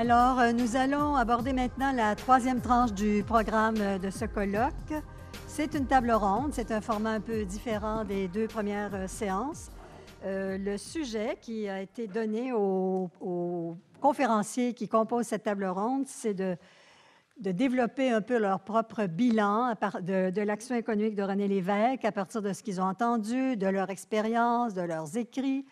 Alors, euh, nous allons aborder maintenant la troisième tranche du programme euh, de ce colloque. C'est une table ronde, c'est un format un peu différent des deux premières euh, séances. le sujet qui a été donné aux, conférenciers qui composent cette table ronde, c'est de, développer un peu leur propre bilan de, de l'action économique de René Lévesque à partir de ce qu'ils ont entendu, de leur expérience, de leurs écrits,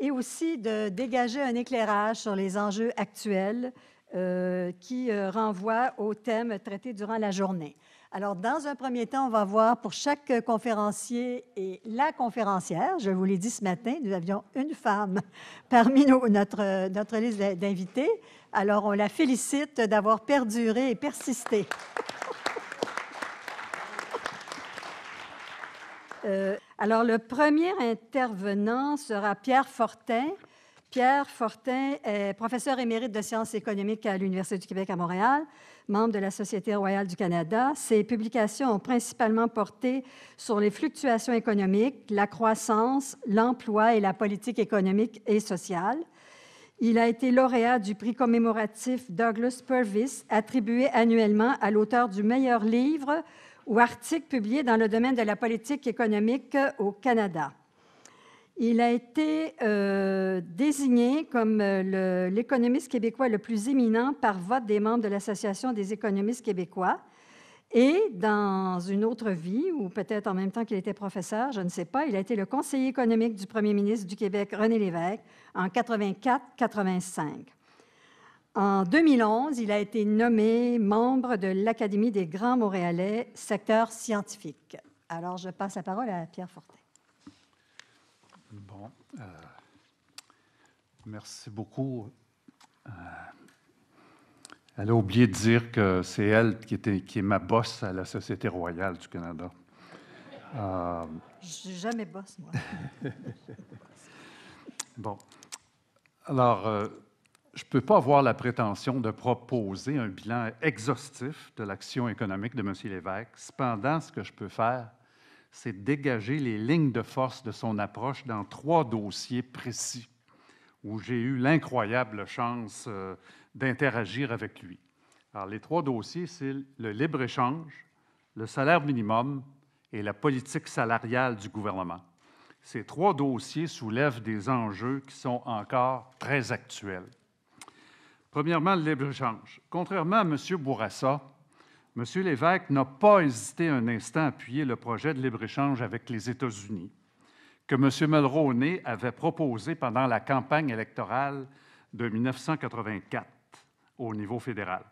et aussi de dégager un éclairage sur les enjeux actuels euh, qui euh, renvoient aux thèmes traités durant la journée. Alors, dans un premier temps, on va voir pour chaque conférencier et la conférencière, je vous l'ai dit ce matin, nous avions une femme parmi notre, notre liste d'invités. Alors, on la félicite d'avoir perduré et persisté. Euh, alors, le premier intervenant sera Pierre Fortin. Pierre Fortin est professeur émérite de sciences économiques à l'Université du Québec à Montréal, membre de la Société royale du Canada. Ses publications ont principalement porté sur les fluctuations économiques, la croissance, l'emploi et la politique économique et sociale. Il a été lauréat du prix commémoratif Douglas Purvis, attribué annuellement à l'auteur du meilleur livre ou articles publiés dans le domaine de la politique économique au Canada. Il a été euh, désigné comme euh, l'économiste québécois le plus éminent par vote des membres de l'Association des économistes québécois. Et dans une autre vie, ou peut-être en même temps qu'il était professeur, je ne sais pas, il a été le conseiller économique du premier ministre du Québec, René Lévesque, en 84-85. En 2011, il a été nommé membre de l'Académie des Grands Montréalais, secteur scientifique. Alors, je passe la parole à Pierre Fortin. Bon, euh, merci beaucoup. Euh, elle a oublié de dire que c'est elle qui, était, qui est ma boss à la Société royale du Canada. Euh, je suis jamais boss, moi. bon. Alors, je ne peux pas avoir la prétention de proposer un bilan exhaustif de l'action économique de M. Lévesque. Cependant, ce que je peux faire, c'est dégager les lignes de force de son approche dans trois dossiers précis où j'ai eu l'incroyable chance euh, d'interagir avec lui. Alors, les trois dossiers, c'est le libre-échange, le salaire minimum et la politique salariale du gouvernement. Ces trois dossiers soulèvent des enjeux qui sont encore très actuels. Premièrement, le libre-échange. Contrairement à M. Bourassa, M. Lévesque n'a pas hésité un instant à appuyer le projet de libre-échange avec les États-Unis que M. Mulroney avait proposé pendant la campagne électorale de 1984 au niveau fédéral.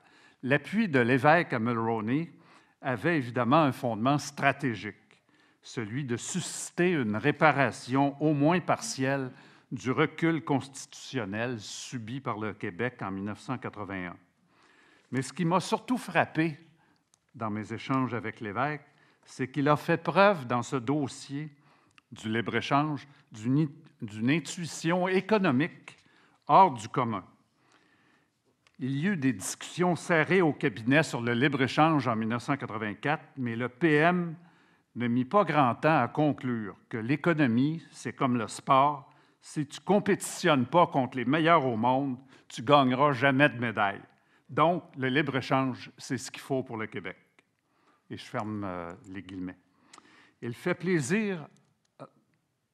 L'appui de l'évêque à Mulroney avait évidemment un fondement stratégique, celui de susciter une réparation au moins partielle du recul constitutionnel subi par le Québec en 1981. Mais ce qui m'a surtout frappé dans mes échanges avec l'évêque, c'est qu'il a fait preuve dans ce dossier du libre-échange d'une intuition économique hors du commun. Il y eut des discussions serrées au cabinet sur le libre-échange en 1984, mais le PM ne mit pas grand temps à conclure que l'économie, c'est comme le sport, si tu ne compétitionnes pas contre les meilleurs au monde, tu gagneras jamais de médaille. Donc, le libre-échange, c'est ce qu'il faut pour le Québec. Et je ferme euh, les guillemets. Il fait plaisir euh,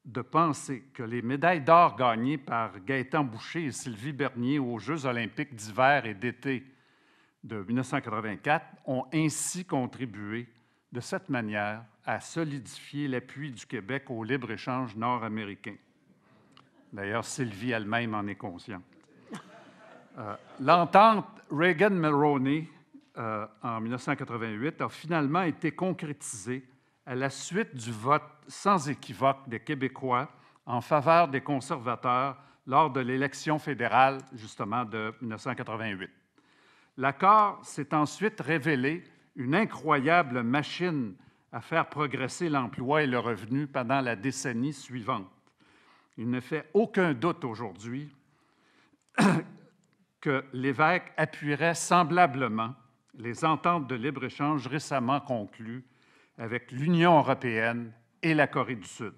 de penser que les médailles d'or gagnées par Gaëtan Boucher et Sylvie Bernier aux Jeux olympiques d'hiver et d'été de 1984 ont ainsi contribué de cette manière à solidifier l'appui du Québec au libre-échange nord-américain. D'ailleurs, Sylvie elle-même en est consciente. Euh, l'entente Reagan-Mulroney euh, en 1988 a finalement été concrétisée à la suite du vote sans équivoque des Québécois en faveur des conservateurs lors de l'élection fédérale, justement, de 1988. L'accord s'est ensuite révélé une incroyable machine à faire progresser l'emploi et le revenu pendant la décennie suivante. Il ne fait aucun doute aujourd'hui que l'évêque appuierait semblablement les ententes de libre-échange récemment conclues avec l'Union européenne et la Corée du Sud.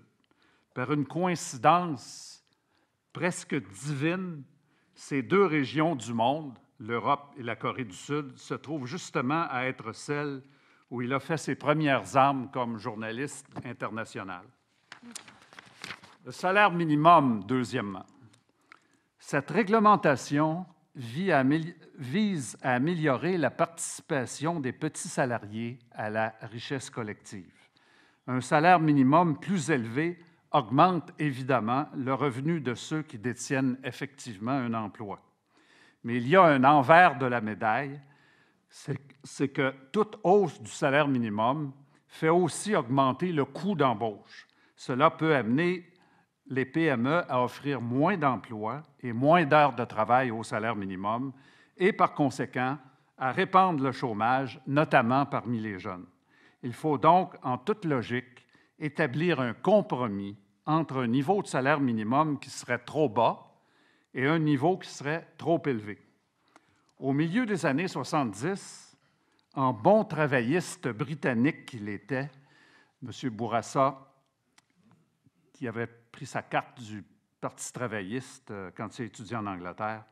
Par une coïncidence presque divine, ces deux régions du monde, l'Europe et la Corée du Sud, se trouve justement à être celle où il a fait ses premières armes comme journaliste international. Le salaire minimum, deuxièmement. Cette réglementation vise à améliorer la participation des petits salariés à la richesse collective. Un salaire minimum plus élevé augmente évidemment le revenu de ceux qui détiennent effectivement un emploi. Mais il y a un envers de la médaille, c'est que toute hausse du salaire minimum fait aussi augmenter le coût d'embauche. Cela peut amener les PME à offrir moins d'emplois et moins d'heures de travail au salaire minimum et par conséquent à répandre le chômage, notamment parmi les jeunes. Il faut donc, en toute logique, établir un compromis entre un niveau de salaire minimum qui serait trop bas et un niveau qui serait trop élevé. Au milieu des années 70, en bon travailliste britannique qu'il était, M. Bourassa, qui avait pris sa carte du Parti travailliste euh, quand il a étudié en Angleterre,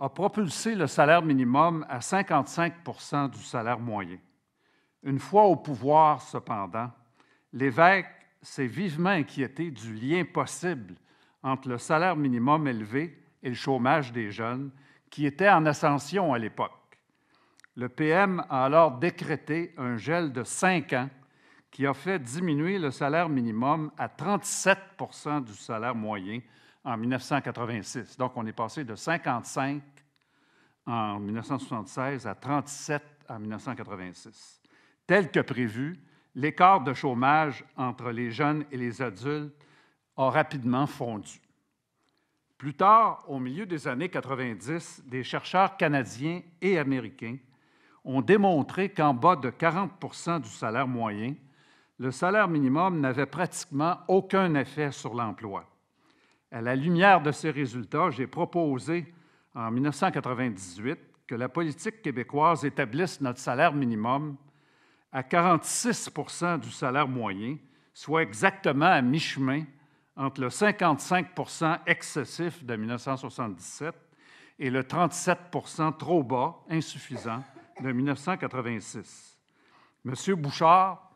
a propulsé le salaire minimum à 55 du salaire moyen. Une fois au pouvoir, cependant, l'évêque s'est vivement inquiété du lien possible entre le salaire minimum élevé et le chômage des jeunes, qui était en ascension à l'époque. Le PM a alors décrété un gel de cinq ans qui a fait diminuer le salaire minimum à 37% du salaire moyen en 1986. Donc, on est passé de 55 en 1976 à 37 en 1986. Tel que prévu, l'écart de chômage entre les jeunes et les adultes a rapidement fondu. Plus tard, au milieu des années 90, des chercheurs canadiens et américains ont démontré qu'en bas de 40% du salaire moyen, le salaire minimum n'avait pratiquement aucun effet sur l'emploi. À la lumière de ces résultats, j'ai proposé en 1998 que la politique québécoise établisse notre salaire minimum à 46% du salaire moyen, soit exactement à mi-chemin entre le 55% excessif de 1977 et le 37% trop bas, insuffisant, de 1986. M. Bouchard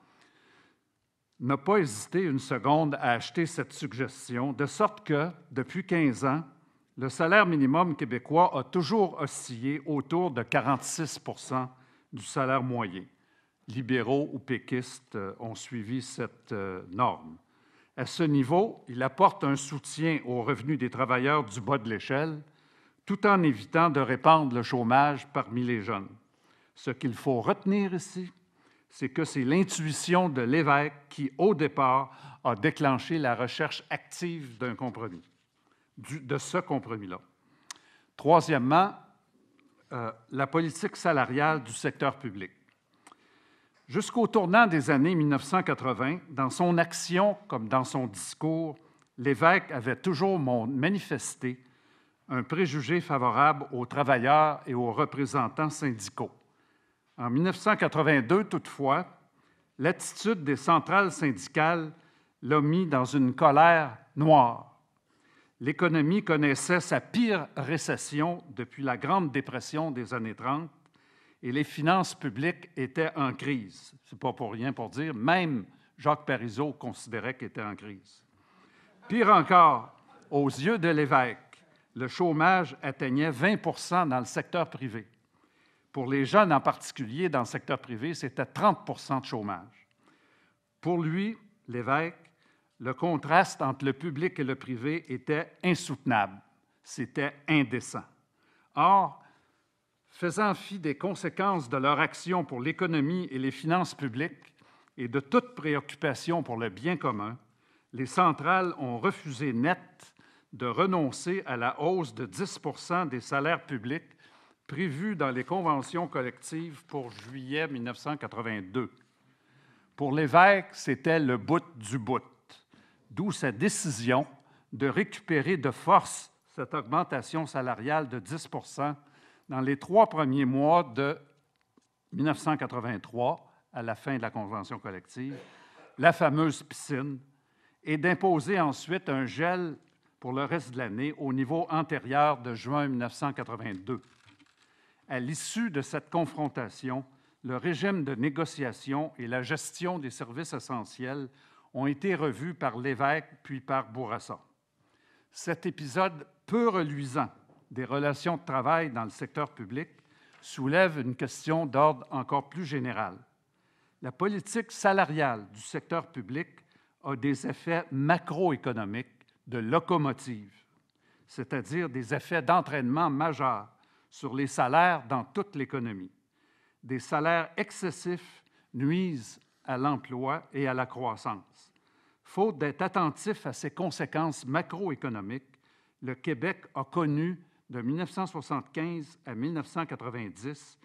n'a pas hésité une seconde à acheter cette suggestion, de sorte que, depuis 15 ans, le salaire minimum québécois a toujours oscillé autour de 46% du salaire moyen. Libéraux ou péquistes euh, ont suivi cette euh, norme. À ce niveau, il apporte un soutien aux revenus des travailleurs du bas de l'échelle, tout en évitant de répandre le chômage parmi les jeunes. Ce qu'il faut retenir ici, c'est que c'est l'intuition de l'évêque qui, au départ, a déclenché la recherche active d'un compromis, de ce compromis-là. Troisièmement, euh, la politique salariale du secteur public. Jusqu'au tournant des années 1980, dans son action comme dans son discours, l'évêque avait toujours manifesté un préjugé favorable aux travailleurs et aux représentants syndicaux. En 1982, toutefois, l'attitude des centrales syndicales l'a mis dans une colère noire. L'économie connaissait sa pire récession depuis la Grande Dépression des années 30 et les finances publiques étaient en crise. Ce n'est pas pour rien pour dire, même Jacques Parizeau considérait qu'elle était en crise. Pire encore, aux yeux de l'évêque, le chômage atteignait 20% dans le secteur privé. Pour les jeunes en particulier dans le secteur privé, c'était 30% de chômage. Pour lui, l'évêque, le contraste entre le public et le privé était insoutenable, c'était indécent. Or, faisant fi des conséquences de leur action pour l'économie et les finances publiques et de toute préoccupation pour le bien commun, les centrales ont refusé net de renoncer à la hausse de 10% des salaires publics prévu dans les conventions collectives pour juillet 1982. Pour l'évêque, c'était le bout du bout, d'où sa décision de récupérer de force cette augmentation salariale de 10 dans les trois premiers mois de 1983, à la fin de la convention collective, la fameuse piscine, et d'imposer ensuite un gel pour le reste de l'année au niveau antérieur de juin 1982. À l'issue de cette confrontation, le régime de négociation et la gestion des services essentiels ont été revus par l'évêque puis par Bourassa. Cet épisode peu reluisant des relations de travail dans le secteur public soulève une question d'ordre encore plus général. La politique salariale du secteur public a des effets macroéconomiques de locomotive, c'est-à-dire des effets d'entraînement majeurs sur les salaires dans toute l'économie. Des salaires excessifs nuisent à l'emploi et à la croissance. Faute d'être attentif à ces conséquences macroéconomiques, le Québec a connu de 1975 à 1990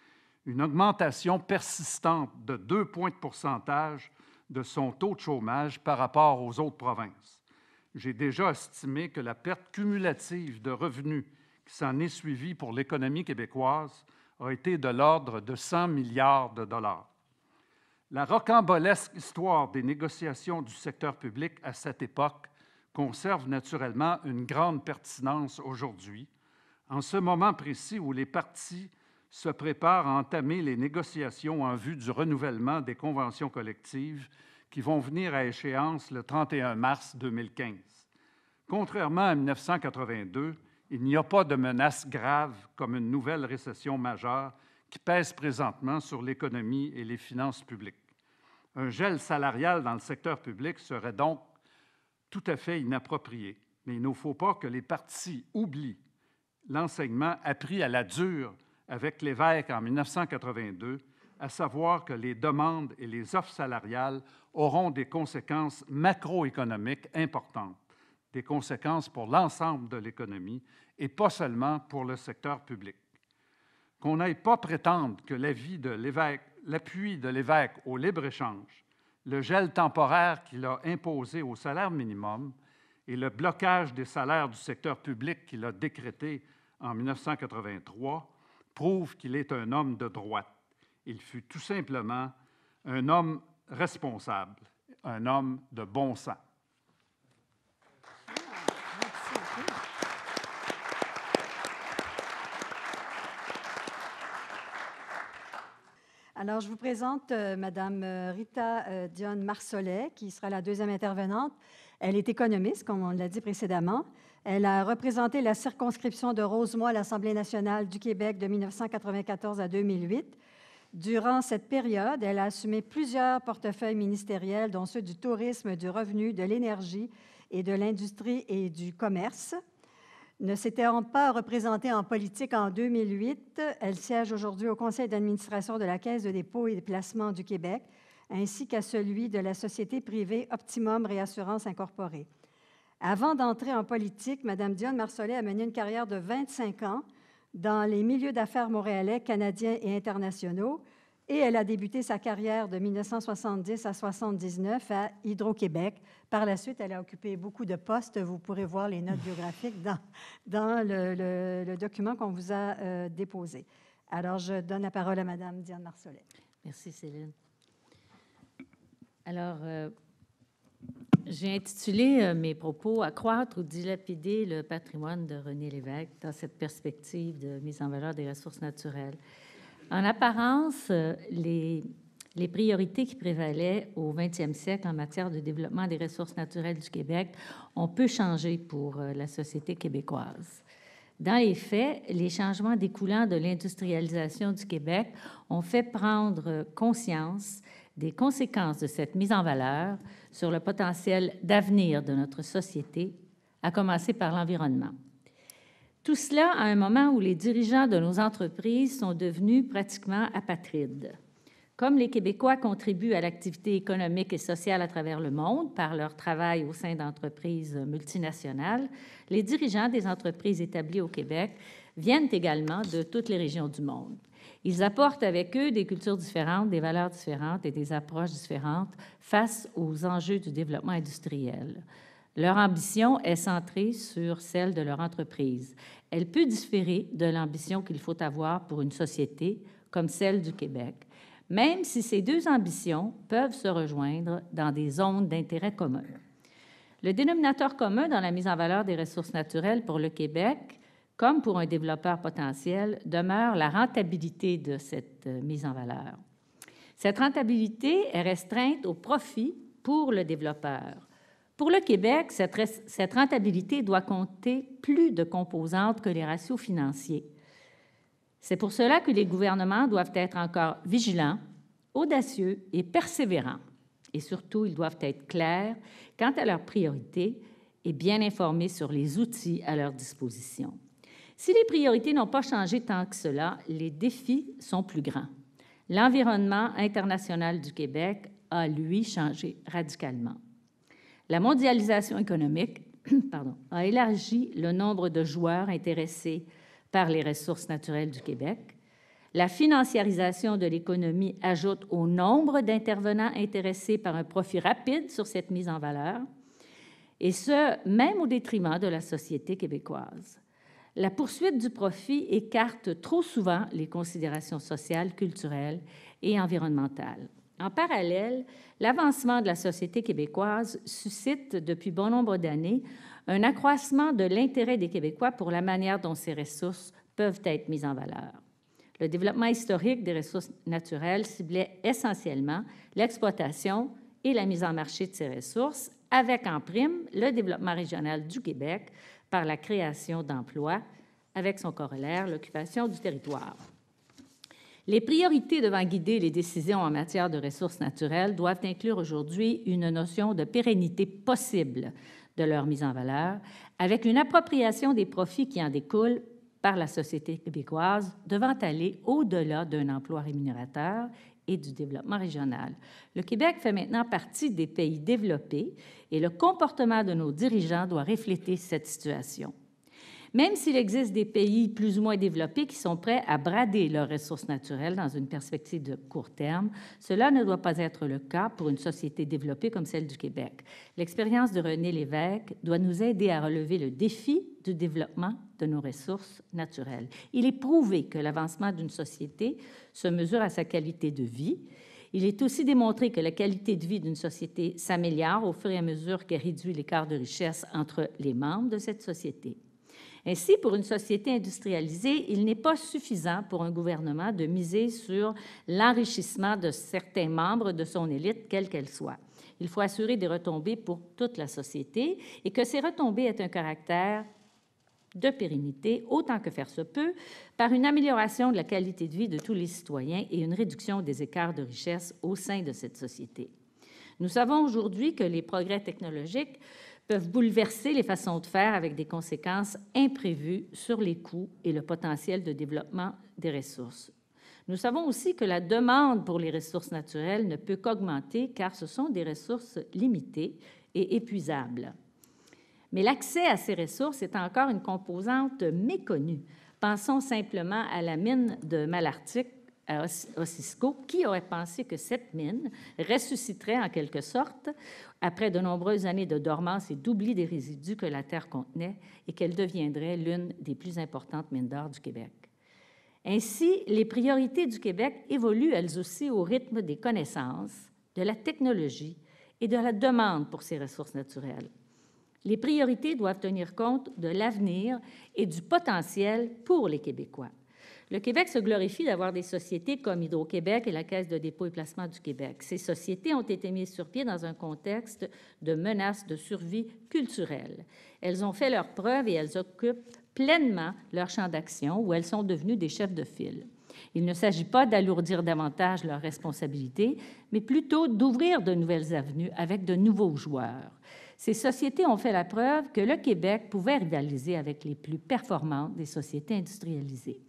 une augmentation persistante de deux points de pourcentage de son taux de chômage par rapport aux autres provinces. J'ai déjà estimé que la perte cumulative de revenus qui s'en est suivie pour l'économie québécoise a été de l'ordre de 100 milliards de dollars. La rocambolesque histoire des négociations du secteur public à cette époque conserve naturellement une grande pertinence aujourd'hui, en ce moment précis où les partis se préparent à entamer les négociations en vue du renouvellement des conventions collectives qui vont venir à échéance le 31 mars 2015. Contrairement à 1982, il n'y a pas de menace grave comme une nouvelle récession majeure qui pèse présentement sur l'économie et les finances publiques. Un gel salarial dans le secteur public serait donc tout à fait inapproprié, mais il ne faut pas que les partis oublient l'enseignement appris à la dure avec l'évêque en 1982, à savoir que les demandes et les offres salariales auront des conséquences macroéconomiques importantes, des conséquences pour l'ensemble de l'économie et pas seulement pour le secteur public. Qu'on n'aille pas prétendre que l'appui de l'évêque au libre-échange, le gel temporaire qu'il a imposé au salaire minimum et le blocage des salaires du secteur public qu'il a décrété en 1983 prouvent qu'il est un homme de droite. Il fut tout simplement un homme responsable, un homme de bon sens. Alors, je vous présente euh, Madame euh, Rita euh, Dion Marsolet, qui sera la deuxième intervenante. Elle est économiste, comme on l'a dit précédemment. Elle a représenté la circonscription de Rosemont à l'Assemblée nationale du Québec de 1994 à 2008. Durant cette période, elle a assumé plusieurs portefeuilles ministériels, dont ceux du tourisme, du revenu, de l'énergie et de l'industrie et du commerce. Ne s'étant pas représentée en politique en 2008, elle siège aujourd'hui au conseil d'administration de la Caisse de dépôt et de placement du Québec, ainsi qu'à celui de la société privée Optimum Réassurance Incorporée. Avant d'entrer en politique, Mme Dionne Marsollet a mené une carrière de 25 ans dans les milieux d'affaires montréalais, canadiens et internationaux, et elle a débuté sa carrière de 1970 à 1979 à Hydro-Québec. Par la suite, elle a occupé beaucoup de postes. Vous pourrez voir les notes biographiques dans, le, document qu'on vous a euh, déposé. Alors, je donne la parole à Mme Diane Marcelet. Merci, Céline. Alors, euh, j'ai intitulé euh, mes propos Accroître ou dilapider le patrimoine de René Lévesque dans cette perspective de mise en valeur des ressources naturelles. En apparence, les, les priorités qui prévalaient au 20e siècle en matière de développement des ressources naturelles du Québec ont peu changé pour euh, la société québécoise. Dans les faits, les changements découlant de l'industrialisation du Québec ont fait prendre conscience des conséquences de cette mise en valeur sur le potentiel d'avenir de notre société, à commencer par l'environnement. Tout cela à un moment où les dirigeants de nos entreprises sont devenus pratiquement apatrides. Comme les Québécois contribuent à l'activité économique et sociale à travers le monde par leur travail au sein d'entreprises multinationales, les dirigeants des entreprises établies au Québec viennent également de toutes les régions du monde. Ils apportent avec eux des cultures différentes, des valeurs différentes et des approches différentes face aux enjeux du développement industriel. Leur ambition est centrée sur celle de leur entreprise. Elle peut différer de l'ambition qu'il faut avoir pour une société comme celle du Québec, même si ces deux ambitions peuvent se rejoindre dans des zones d'intérêt commun. Le dénominateur commun dans la mise en valeur des ressources naturelles pour le Québec, comme pour un développeur potentiel, demeure la rentabilité de cette euh, mise en valeur. Cette rentabilité est restreinte au profit pour le développeur. Pour le Québec, cette, rentabilité doit compter plus de composantes que les ratios financiers. C'est pour cela que les gouvernements doivent être encore vigilants, audacieux et persévérants. Et surtout, ils doivent être clairs quant à leurs priorités et bien informés sur les outils à leur disposition. Si les priorités n'ont pas changé tant que cela, les défis sont plus grands. L'environnement international du Québec a, lui, changé radicalement. La mondialisation économique a élargi le nombre de joueurs intéressés par les ressources naturelles du Québec. La financiarisation de l'économie ajoute au nombre d'intervenants intéressés par un profit rapide sur cette mise en valeur, et ce, même au détriment de la société québécoise la poursuite du profit écarte trop souvent les considérations sociales, culturelles et environnementales. En parallèle, l'avancement de la société québécoise suscite depuis bon nombre d'années un accroissement de l'intérêt des Québécois pour la manière dont ces ressources peuvent être mises en valeur. Le développement historique des ressources naturelles ciblait essentiellement l'exploitation et la mise en marché de ces ressources, avec en prime le développement régional du Québec par la création d'emplois, avec son corollaire, l'occupation du territoire. Les priorités devant guider les décisions en matière de ressources naturelles doivent inclure aujourd'hui une notion de pérennité possible de leur mise en valeur, avec une appropriation des profits qui en découlent par la société québécoise devant aller au-delà d'un emploi rémunérateur et du développement régional. Le Québec fait maintenant partie des pays développés et le comportement de nos dirigeants doit refléter cette situation. Même s'il existe des pays plus ou moins développés qui sont prêts à brader leurs ressources naturelles dans une perspective de court terme, cela ne doit pas être le cas pour une société développée comme celle du Québec. L'expérience de René Lévesque doit nous aider à relever le défi du développement de nos ressources naturelles. Il est prouvé que l'avancement d'une société se mesure à sa qualité de vie. Il est aussi démontré que la qualité de vie d'une société s'améliore au fur et à mesure qu'elle réduit l'écart de richesse entre les membres de cette société. Ainsi, pour une société industrialisée, il n'est pas suffisant pour un gouvernement de miser sur l'enrichissement de certains membres de son élite, quelle qu'elle soit. Il faut assurer des retombées pour toute la société et que ces retombées aient un caractère de pérennité, autant que faire se peut, par une amélioration de la qualité de vie de tous les citoyens et une réduction des écarts de richesse au sein de cette société. Nous savons aujourd'hui que les progrès technologiques peuvent bouleverser les façons de faire avec des conséquences imprévues sur les coûts et le potentiel de développement des ressources. Nous savons aussi que la demande pour les ressources naturelles ne peut qu'augmenter car ce sont des ressources limitées et épuisables. Mais l'accès à ces ressources est encore une composante méconnue. Pensons simplement à la mine de Malartic à Ossisco, qui aurait pensé que cette mine ressusciterait en quelque sorte après de nombreuses années de dormance et d'oubli des résidus que la Terre contenait et qu'elle deviendrait l'une des plus importantes mines d'or du Québec. Ainsi, les priorités du Québec évoluent elles aussi au rythme des connaissances, de la technologie et de la demande pour ces ressources naturelles. Les priorités doivent tenir compte de l'avenir et du potentiel pour les Québécois. Le Québec se glorifie d'avoir des sociétés comme Hydro-Québec et la Caisse de dépôt et placement du Québec. Ces sociétés ont été mises sur pied dans un contexte de menace de survie culturelle. Elles ont fait leurs preuves et elles occupent pleinement leur champ d'action où elles sont devenues des chefs de file. Il ne s'agit pas d'alourdir davantage leurs responsabilités, mais plutôt d'ouvrir de nouvelles avenues avec de nouveaux joueurs. Ces sociétés ont fait la preuve que le Québec pouvait rivaliser avec les plus performantes des sociétés industrialisées.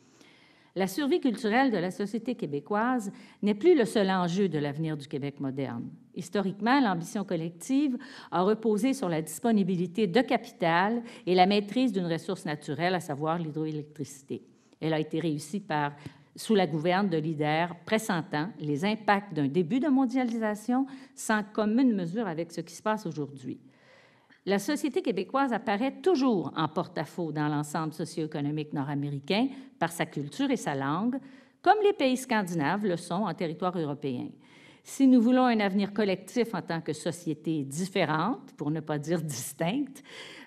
La survie culturelle de la société québécoise n'est plus le seul enjeu de l'avenir du Québec moderne. Historiquement, l'ambition collective a reposé sur la disponibilité de capital et la maîtrise d'une ressource naturelle, à savoir l'hydroélectricité. Elle a été réussie par, sous la gouverne de leaders pressentant les impacts d'un début de mondialisation sans commune mesure avec ce qui se passe aujourd'hui la société québécoise apparaît toujours en porte-à-faux dans l'ensemble socio-économique nord-américain par sa culture et sa langue, comme les pays scandinaves le sont en territoire européen. Si nous voulons un avenir collectif en tant que société différente, pour ne pas dire distincte,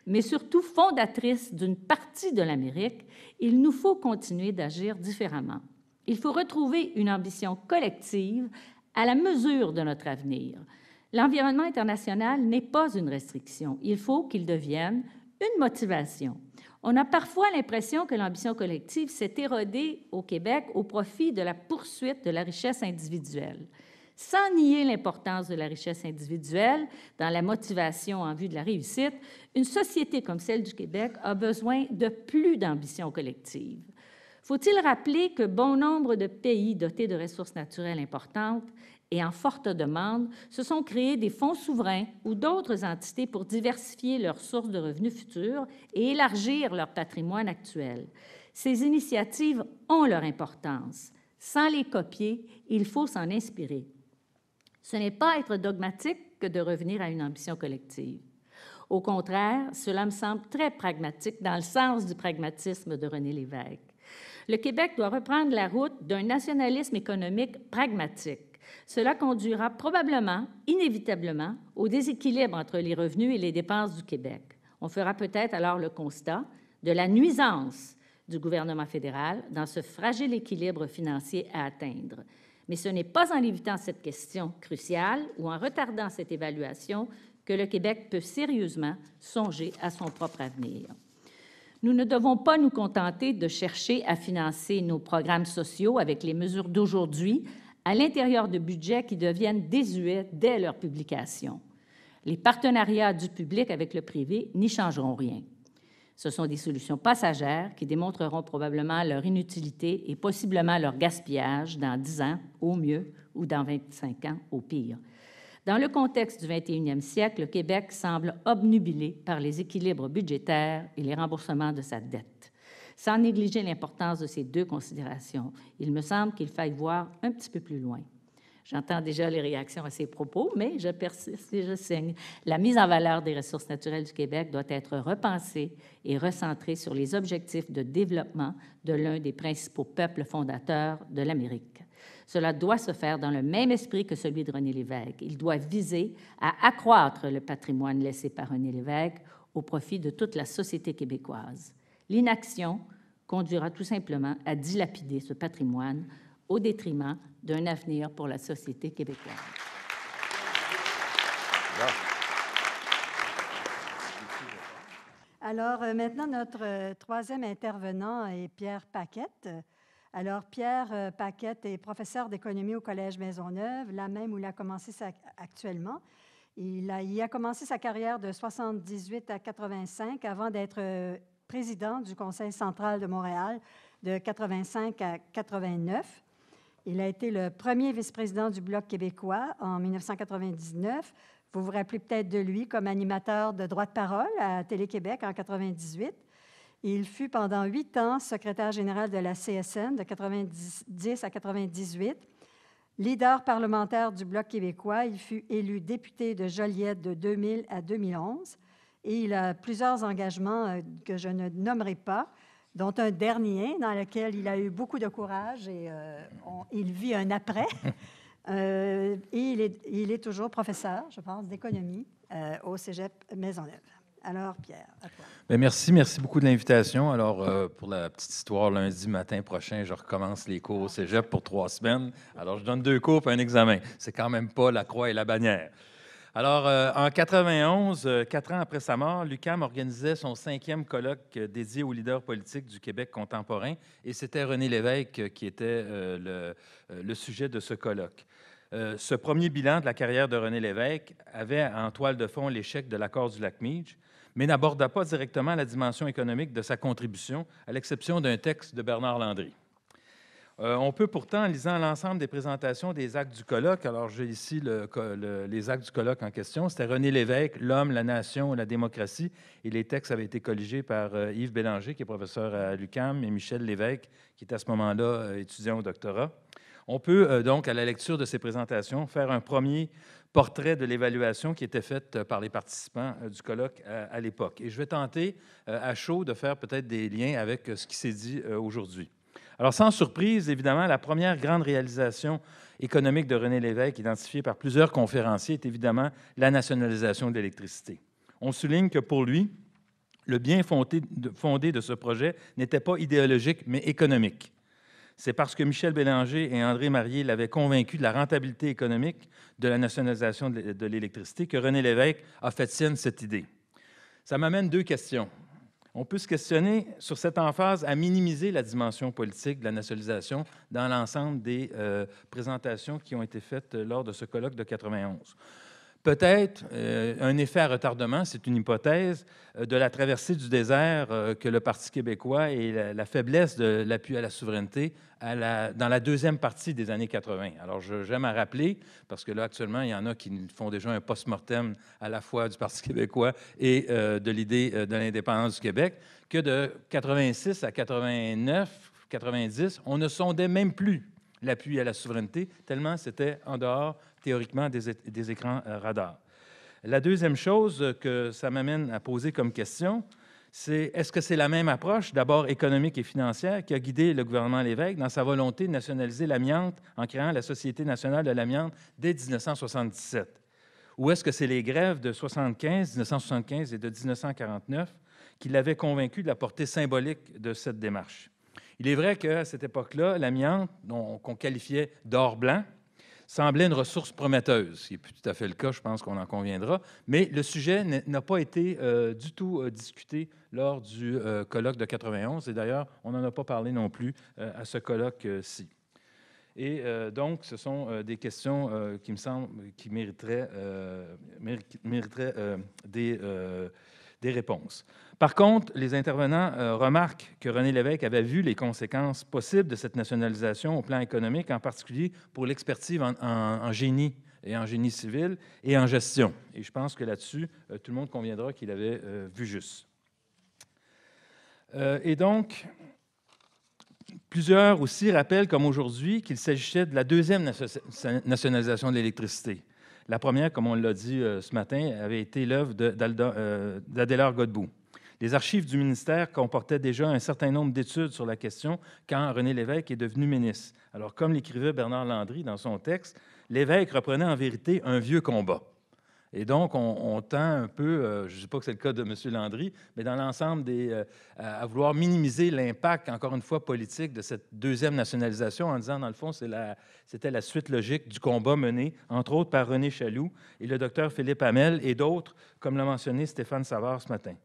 mais surtout fondatrice d'une partie de l'Amérique, il nous faut continuer d'agir différemment. Il faut retrouver une ambition collective à la mesure de notre avenir. L'environnement international n'est pas une restriction. Il faut qu'il devienne une motivation. On a parfois l'impression que l'ambition collective s'est érodée au Québec au profit de la poursuite de la richesse individuelle. Sans nier l'importance de la richesse individuelle dans la motivation en vue de la réussite, une société comme celle du Québec a besoin de plus d'ambition collective. Faut-il rappeler que bon nombre de pays dotés de ressources naturelles importantes et en forte demande se sont créés des fonds souverains ou d'autres entités pour diversifier leurs sources de revenus futurs et élargir leur patrimoine actuel. Ces initiatives ont leur importance. Sans les copier, il faut s'en inspirer. Ce n'est pas être dogmatique que de revenir à une ambition collective. Au contraire, cela me semble très pragmatique dans le sens du pragmatisme de René Lévesque. Le Québec doit reprendre la route d'un nationalisme économique pragmatique. Cela conduira probablement, inévitablement, au déséquilibre entre les revenus et les dépenses du Québec. On fera peut-être alors le constat de la nuisance du gouvernement fédéral dans ce fragile équilibre financier à atteindre. Mais ce n'est pas en évitant cette question cruciale ou en retardant cette évaluation que le Québec peut sérieusement songer à son propre avenir. Nous ne devons pas nous contenter de chercher à financer nos programmes sociaux avec les mesures d'aujourd'hui à l'intérieur de budgets qui deviennent désuets dès leur publication. Les partenariats du public avec le privé n'y changeront rien. Ce sont des solutions passagères qui démontreront probablement leur inutilité et possiblement leur gaspillage dans 10 ans au mieux ou dans 25 ans au pire. Dans le contexte du 21e siècle, le Québec semble obnubilé par les équilibres budgétaires et les remboursements de sa dette. Sans négliger l'importance de ces deux considérations, il me semble qu'il faille voir un petit peu plus loin. J'entends déjà les réactions à ces propos, mais je persiste et je signe. La mise en valeur des ressources naturelles du Québec doit être repensée et recentrée sur les objectifs de développement de l'un des principaux peuples fondateurs de l'Amérique. Cela doit se faire dans le même esprit que celui de René Lévesque. Il doit viser à accroître le patrimoine laissé par René Lévesque au profit de toute la société québécoise. L'inaction conduira tout simplement à dilapider ce patrimoine au détriment d'un avenir pour la société québécoise. Alors euh, maintenant, notre euh, troisième intervenant est Pierre Paquette. Alors, Pierre euh, Paquette est professeur d'économie au Collège Maisonneuve, là même où il a commencé actuellement. Il a, il a, commencé sa carrière de 78 à 85 avant d'être président du Conseil central de Montréal de 85 à 89. Il a été le premier vice-président du Bloc québécois en 1999. Vous vous rappelez peut-être de lui comme animateur de droit de parole à Télé-Québec en 1998. Il fut pendant huit ans secrétaire général de la CSN de 1990 à 1998. Leader parlementaire du Bloc québécois, il fut élu député de Joliette de 2000 à 2011 et il a plusieurs engagements euh, que je ne nommerai pas, dont un dernier dans lequel il a eu beaucoup de courage et euh, il vit un après. Euh, et il est, il est, toujours professeur, je pense, d'économie euh, au Cégep Maisonneuve. Alors, Pierre, à toi. Bien, merci, merci beaucoup de l'invitation. Alors, pour la petite histoire, lundi matin prochain, je recommence les cours au Cégep pour trois semaines. Alors, je donne deux cours et un examen. C'est quand même pas la croix et la bannière. Alors, euh, en 91, euh, quatre ans après sa mort, l'UCAM organisait son cinquième colloque euh, dédié aux leaders politiques du Québec contemporain, et c'était René Lévesque qui était le, sujet de ce colloque. ce premier bilan de la carrière de René Lévesque avait en toile de fond l'échec de l'accord du lac Meach, mais n'aborda pas directement la dimension économique de sa contribution, à l'exception d'un texte de Bernard Landry. Euh, on peut pourtant, en lisant l'ensemble des présentations des actes du colloque, alors j'ai ici les actes du colloque en question, c'était René Lévesque, L'homme, la nation, la démocratie, et les textes avaient été colligés par euh, Yves Bélanger, qui est professeur à l'UCAM, et Michel Lévesque, qui est à ce moment-là euh, étudiant au doctorat. On peut donc, à la lecture de ces présentations, faire un premier portrait de l'évaluation qui était faite par les participants du colloque à, l'époque. Et je vais tenter à chaud de faire peut-être des liens avec ce qui s'est dit aujourd'hui. Alors, sans surprise, évidemment, la première grande réalisation économique de René Lévesque, identifiée par plusieurs conférenciers, est évidemment la nationalisation de l'électricité. On souligne que pour lui, le bien fondé de, ce projet n'était pas idéologique, mais économique. C'est parce que Michel Bélanger et André Marier l'avaient convaincu de la rentabilité économique de la nationalisation de l'électricité que René Lévesque a fait sienne cette idée. Ça m'amène deux questions. On peut se questionner sur cette emphase à minimiser la dimension politique de la nationalisation dans l'ensemble des euh, présentations qui ont été faites lors de ce colloque de 91. Peut-être euh, un effet à retardement, c'est une hypothèse, euh, de la traversée du désert euh, que le Parti québécois et la, faiblesse de l'appui à la souveraineté dans la deuxième partie des années 80. Alors, j'aime à rappeler, parce que là, actuellement, il y en a qui font déjà un post-mortem à la fois du Parti québécois et de l'idée de l'indépendance du Québec, que de 86 à 89, 90, on ne sondait même plus l'appui à la souveraineté, tellement c'était en dehors théoriquement des, écrans euh, radars. La deuxième chose que ça m'amène à poser comme question, c'est est-ce que c'est la même approche, d'abord économique et financière, qui a guidé le gouvernement Lévesque dans sa volonté de nationaliser l'amiante en créant la Société nationale de l'amiante dès 1977? Ou est-ce que c'est les grèves de 75, 1975 et de 1949 qui l'avaient convaincu de la portée symbolique de cette démarche? Il est vrai qu'à cette époque-là, l'amiante, qu'on qualifiait d'or blanc, semblait une ressource prometteuse, ce n'est plus tout à fait le cas, je pense qu'on en conviendra, mais le sujet n'a pas été euh, du tout euh, discuté lors du euh, colloque de 91, et d'ailleurs, on n'en a pas parlé non plus à ce colloque-ci. Et donc, ce sont des questions qui me semblent qui mériteraient des des réponses. Par contre, les intervenants euh, remarquent que René Lévesque avait vu les conséquences possibles de cette nationalisation au plan économique, en particulier pour l'expertise en, génie et en génie civil et en gestion. Et je pense que là-dessus, euh, tout le monde conviendra qu'il avait euh, vu juste. et donc, plusieurs aussi rappellent, comme aujourd'hui, qu'il s'agissait de la deuxième nationalisation de l'électricité. La première, comme on l'a dit euh, ce matin, avait été l'œuvre euh, d'Adélard Godbout. Les archives du ministère comportaient déjà un certain nombre d'études sur la question quand René Lévesque est devenu ministre. Alors, comme l'écrivait Bernard Landry dans son texte, Lévesque reprenait en vérité un vieux combat. Et donc, on, tend un peu, euh, je ne sais pas que c'est le cas de M. Landry, mais dans l'ensemble, euh, à vouloir minimiser l'impact, encore une fois, politique de cette deuxième nationalisation en disant, dans le fond, c'était la, suite logique du combat mené, entre autres, par René Chaloux et le docteur Philippe Hamel et d'autres, comme l'a mentionné Stéphane Savard ce matin.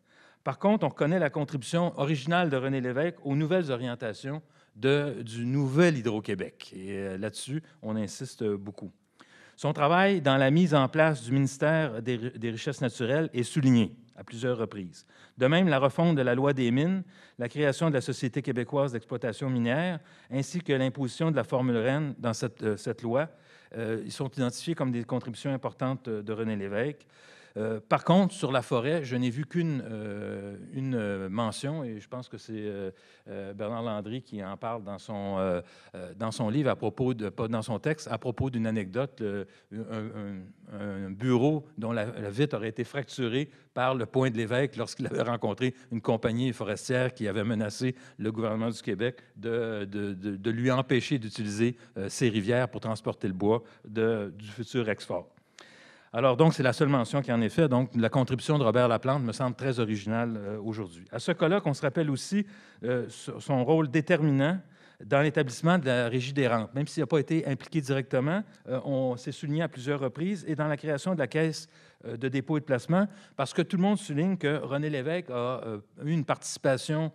Par contre, on reconnaît la contribution originale de René Lévesque aux nouvelles orientations du nouvel Hydro-Québec. Et euh, là-dessus, on insiste beaucoup. Son travail dans la mise en place du ministère des, Richesses naturelles est souligné à plusieurs reprises. De même, la refonte de la loi des mines, la création de la Société québécoise d'exploitation minière, ainsi que l'imposition de la formule REN dans cette, euh, loi, euh, ils sont identifiés comme des contributions importantes de René Lévesque. Euh, par contre, sur la forêt, je n'ai vu qu'une euh, une euh, mention, et je pense que c'est Bernard Landry qui en parle dans son, dans son livre, à propos de, pas dans son texte, à propos d'une anecdote, un, bureau dont la, vitre aurait été fracturée par le point de l'évêque lorsqu'il avait rencontré une compagnie forestière qui avait menacé le gouvernement du Québec de, de, de lui empêcher d'utiliser ses rivières pour transporter le bois du futur export. Alors, donc, c'est la seule mention qui en est faite. Donc, la contribution de Robert Laplante me semble très originale euh, aujourd'hui. À ce colloque, on se rappelle aussi euh, son rôle déterminant dans l'établissement de la Régie des rentes. Même s'il n'a pas été impliqué directement, euh, on s'est souligné à plusieurs reprises, et dans la création de la Caisse de dépôt et de placement, parce que tout le monde souligne que René Lévesque a eu une participation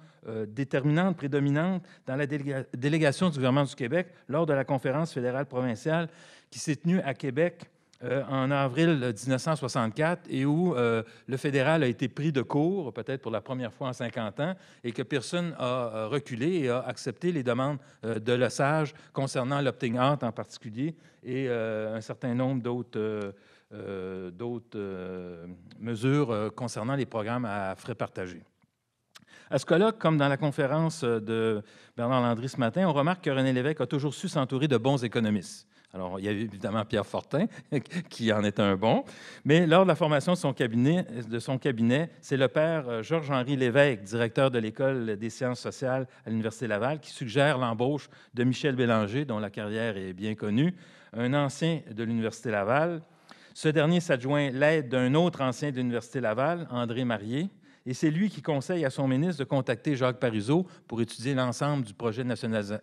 déterminante, prédominante dans la délégation du gouvernement du Québec lors de la conférence fédérale provinciale qui s'est tenue à Québec euh, en avril 1964 et où euh, le fédéral a été pris de court, peut-être pour la première fois en 50 ans, et que personne a reculé et a accepté les demandes euh, de l'OSAGE concernant l'opting out en particulier et un certain nombre d'autres mesures concernant les programmes à frais partagés. À ce colloque, comme dans la conférence de Bernard Landry ce matin, on remarque que René Lévesque a toujours su s'entourer de bons économistes. Alors, il y a évidemment Pierre Fortin, qui en est un bon, mais lors de la formation de son cabinet, c'est le père euh, Georges-Henri Lévesque, directeur de l'École des sciences sociales à l'Université Laval, qui suggère l'embauche de Michel Bélanger, dont la carrière est bien connue, un ancien de l'Université Laval. Ce dernier s'adjoint l'aide d'un autre ancien de l'Université Laval, André Marier, et c'est lui qui conseille à son ministre de contacter Jacques Parizeau pour étudier l'ensemble du projet de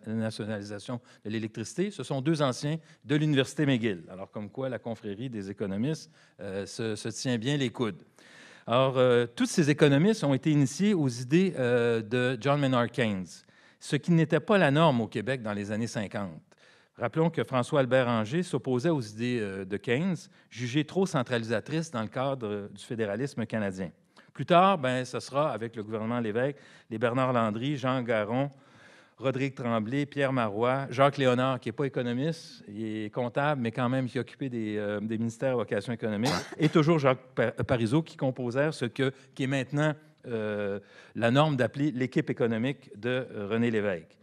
nationalisation de l'électricité. Ce sont deux anciens de l'Université McGill. Alors, comme quoi la confrérie des économistes euh, se, tient bien les coudes. Alors, euh, tous ces économistes ont été initiés aux idées euh, de John Maynard Keynes, ce qui n'était pas la norme au Québec dans les années 50. Rappelons que François-Albert Anger s'opposait aux idées de Keynes, jugées trop centralisatrices dans le cadre du fédéralisme canadien. Plus tard, ben, ce sera avec le gouvernement Lévesque, les Bernard Landry, Jean Garon, Rodrigue Tremblay, Pierre Marois, Jacques Léonard, qui n'est pas économiste, il est comptable, mais quand même qui a occupé des, euh, ministères à vocation économique, et toujours Jacques Parizeau, qui composèrent ce que, qui est maintenant euh, la norme d'appeler l'équipe économique de René Lévesque.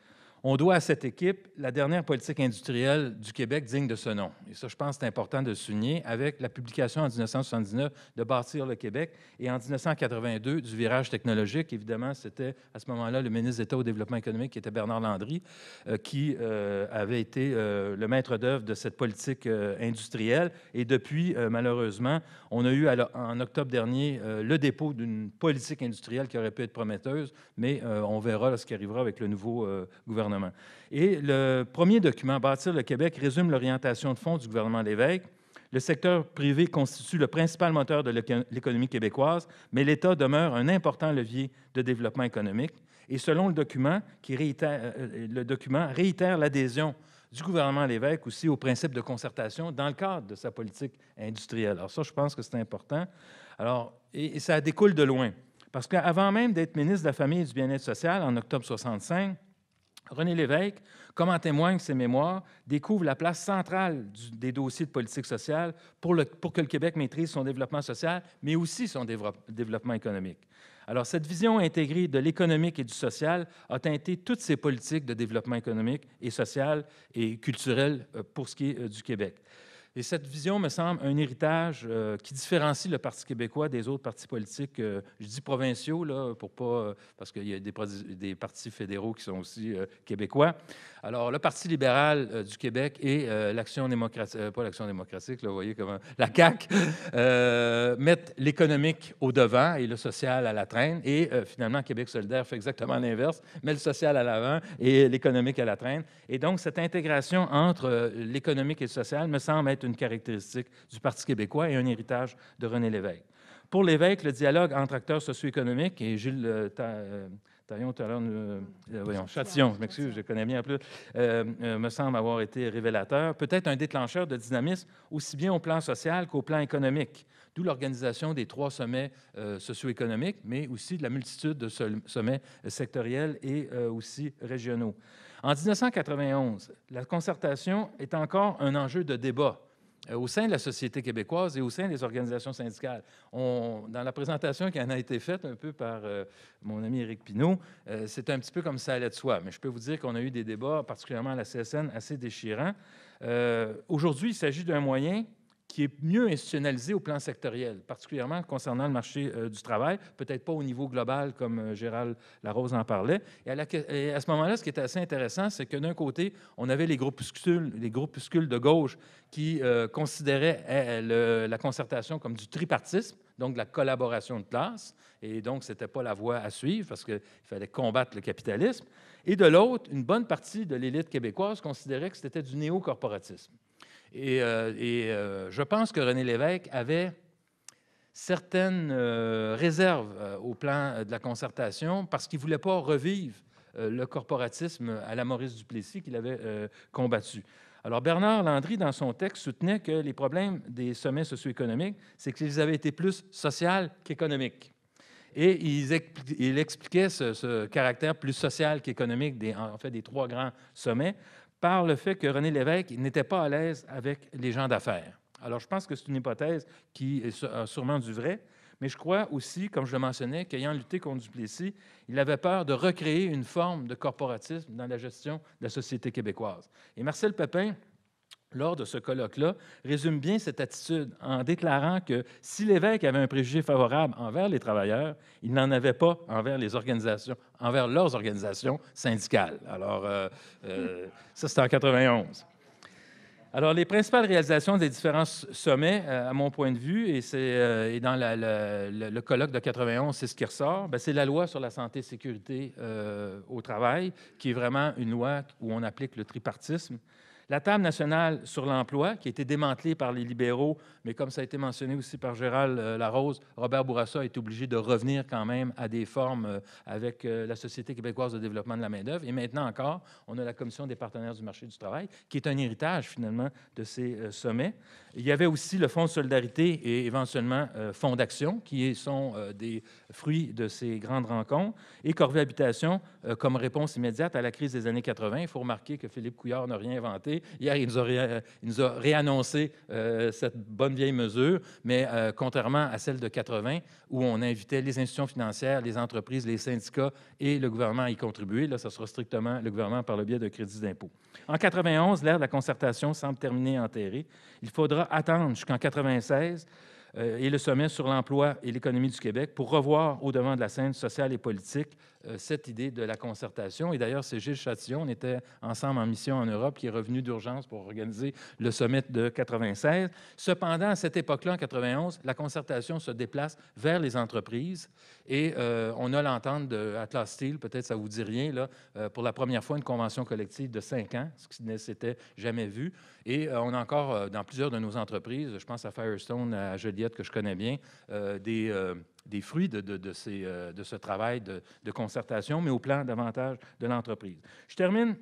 On doit à cette équipe la dernière politique industrielle du Québec digne de ce nom. Et ça, je pense, c'est important de souligner, avec la publication en 1979 de Bâtir le Québec et en 1982 du virage technologique. Évidemment, c'était à ce moment-là le ministre d'État au développement économique, qui était Bernard Landry, euh, qui euh, avait été euh, le maître d'œuvre de cette politique industrielle. Et depuis, malheureusement, on a eu en octobre dernier le dépôt d'une politique industrielle qui aurait pu être prometteuse, mais on verra ce qui arrivera avec le nouveau gouvernement et le premier document, Bâtir le Québec, résume l'orientation de fond du gouvernement Lévesque. Le secteur privé constitue le principal moteur de l'économie québécoise, mais l'État demeure un important levier de développement économique. Et selon le document, qui réitère, euh, le document réitère l'adhésion du gouvernement Lévesque aussi au principe de concertation dans le cadre de sa politique industrielle. Alors ça, je pense que c'est important. Alors, et, et, ça découle de loin. Parce qu'avant même d'être ministre de la Famille et du Bien-être social en octobre 65, René Lévesque, comme en témoignent ses mémoires, découvre la place centrale des dossiers de politique sociale pour, que le Québec maîtrise son développement social, mais aussi son développement économique. Alors, cette vision intégrée de l'économique et du social a teinté toutes ces politiques de développement économique et social et culturel euh, pour ce qui est euh, du Québec. Et cette vision me semble un héritage euh, qui différencie le Parti québécois des autres partis politiques, euh, je dis provinciaux, là, pour pas, euh, parce qu'il y a des, partis fédéraux qui sont aussi québécois. Alors, le Parti libéral du Québec et l'Action démocratique, pas l'Action démocratique, là, vous voyez comment, la CAQ, mettent l'économique au devant et le social à la traîne. Et finalement, Québec solidaire fait exactement l'inverse, met le social à l'avant et l'économique à la traîne. Et donc, cette intégration entre l'économique et le social me semble être une caractéristique du Parti québécois et un héritage de René Lévesque. Pour Lévesque, le dialogue entre acteurs socio-économiques, et Gilles euh, euh, Taillon, tout à l'heure, euh, voyons, Chatillon, je m'excuse, je connais bien plus, me semble avoir été révélateur, peut-être un déclencheur de dynamisme aussi bien au plan social qu'au plan économique, d'où l'organisation des trois sommets socio-économiques, mais aussi de la multitude de sommets sectoriels et aussi régionaux. En 1991, la concertation est encore un enjeu de débat euh, au sein de la société québécoise et au sein des organisations syndicales. Dans la présentation qui en a été faite un peu par euh, mon ami Éric Pinault, euh, c'est un petit peu comme ça allait de soi. Mais je peux vous dire qu'on a eu des débats, particulièrement à la CSN, assez déchirants. Aujourd'hui, il s'agit d'un moyen qui est mieux institutionnalisé au plan sectoriel, particulièrement concernant le marché euh, du travail, peut-être pas au niveau global comme euh, Gérald Larose en parlait. Et à, ce moment-là, ce qui était assez intéressant, c'est que d'un côté, on avait les groupuscules, les groupuscules de gauche qui euh, considéraient la concertation comme du tripartisme, donc de la collaboration de classe, et donc ce n'était pas la voie à suivre parce qu'il fallait combattre le capitalisme. Et de l'autre, une bonne partie de l'élite québécoise considérait que c'était du néo-corporatisme. Et, euh, euh, je pense que René Lévesque avait certaines euh, réserves au plan de la concertation parce qu'il ne voulait pas revivre le corporatisme à la Maurice Duplessis qu'il avait combattu. Alors Bernard Landry, dans son texte, soutenait que les problèmes des sommets socio-économiques, c'est qu'ils avaient été plus sociaux qu'économiques. Et il, expliquait ce, ce, caractère plus social qu'économique en fait, des trois grands sommets par le fait que René Lévesque n'était pas à l'aise avec les gens d'affaires. Alors, je pense que c'est une hypothèse qui a sûrement du vrai, mais je crois aussi, comme je le mentionnais, qu'ayant lutté contre Duplessis, il avait peur de recréer une forme de corporatisme dans la gestion de la société québécoise. Et Marcel Pépin, lors de ce colloque-là, résume bien cette attitude en déclarant que si l'évêque avait un préjugé favorable envers les travailleurs, il n'en avait pas envers les organisations, envers leurs organisations syndicales. Alors, euh, euh, ça, c'était en 91. Alors, les principales réalisations des différents sommets, euh, à mon point de vue, et, c'est, dans le, colloque de 91, c'est ce qui ressort, ben, c'est la loi sur la santé et sécurité au travail, qui est vraiment une loi où on applique le tripartisme. La table nationale sur l'emploi, qui a été démantelée par les libéraux, mais comme ça a été mentionné aussi par Gérald euh, Larose, Robert Bourassa est obligé de revenir quand même à des formes euh, avec euh, la Société québécoise de développement de la main-d'œuvre. Et maintenant encore, on a la Commission des partenaires du marché du travail, qui est un héritage finalement de ces sommets. Il y avait aussi le Fonds de solidarité et éventuellement Fonds d'action, qui sont des fruits de ces grandes rencontres. Et Corvée Habitation, comme réponse immédiate à la crise des années 80. Il faut remarquer que Philippe Couillard n'a rien inventé Hier, il nous a, réannoncé euh, cette bonne vieille mesure, mais euh, contrairement à celle de 80, où on invitait les institutions financières, les entreprises, les syndicats et le gouvernement à y contribuer, là, ce sera strictement le gouvernement par le biais de crédits d'impôt. En 91, l'ère de la concertation semble terminée et enterrée. Il faudra attendre jusqu'en 96 euh, et le sommet sur l'emploi et l'économie du Québec pour revoir au devant de la scène sociale et politique euh, cette idée de la concertation. Et d'ailleurs, c'est Gilles Chatillon, on était ensemble en mission en Europe, qui est revenu d'urgence pour organiser le sommet de 96. Cependant, à cette époque-là, en 91, la concertation se déplace vers les entreprises et euh, on a l'entente de Atlas Steel, peut-être ça vous dit rien, là, euh, pour la première fois une convention collective de cinq ans, ce qui ne s'était jamais vu. Et on a encore, dans plusieurs de nos entreprises, je pense à Firestone, à Joliette, que je connais bien, des des fruits de, de, ces, euh, de ce travail de, de, concertation, mais au plan davantage de l'entreprise. Je termine.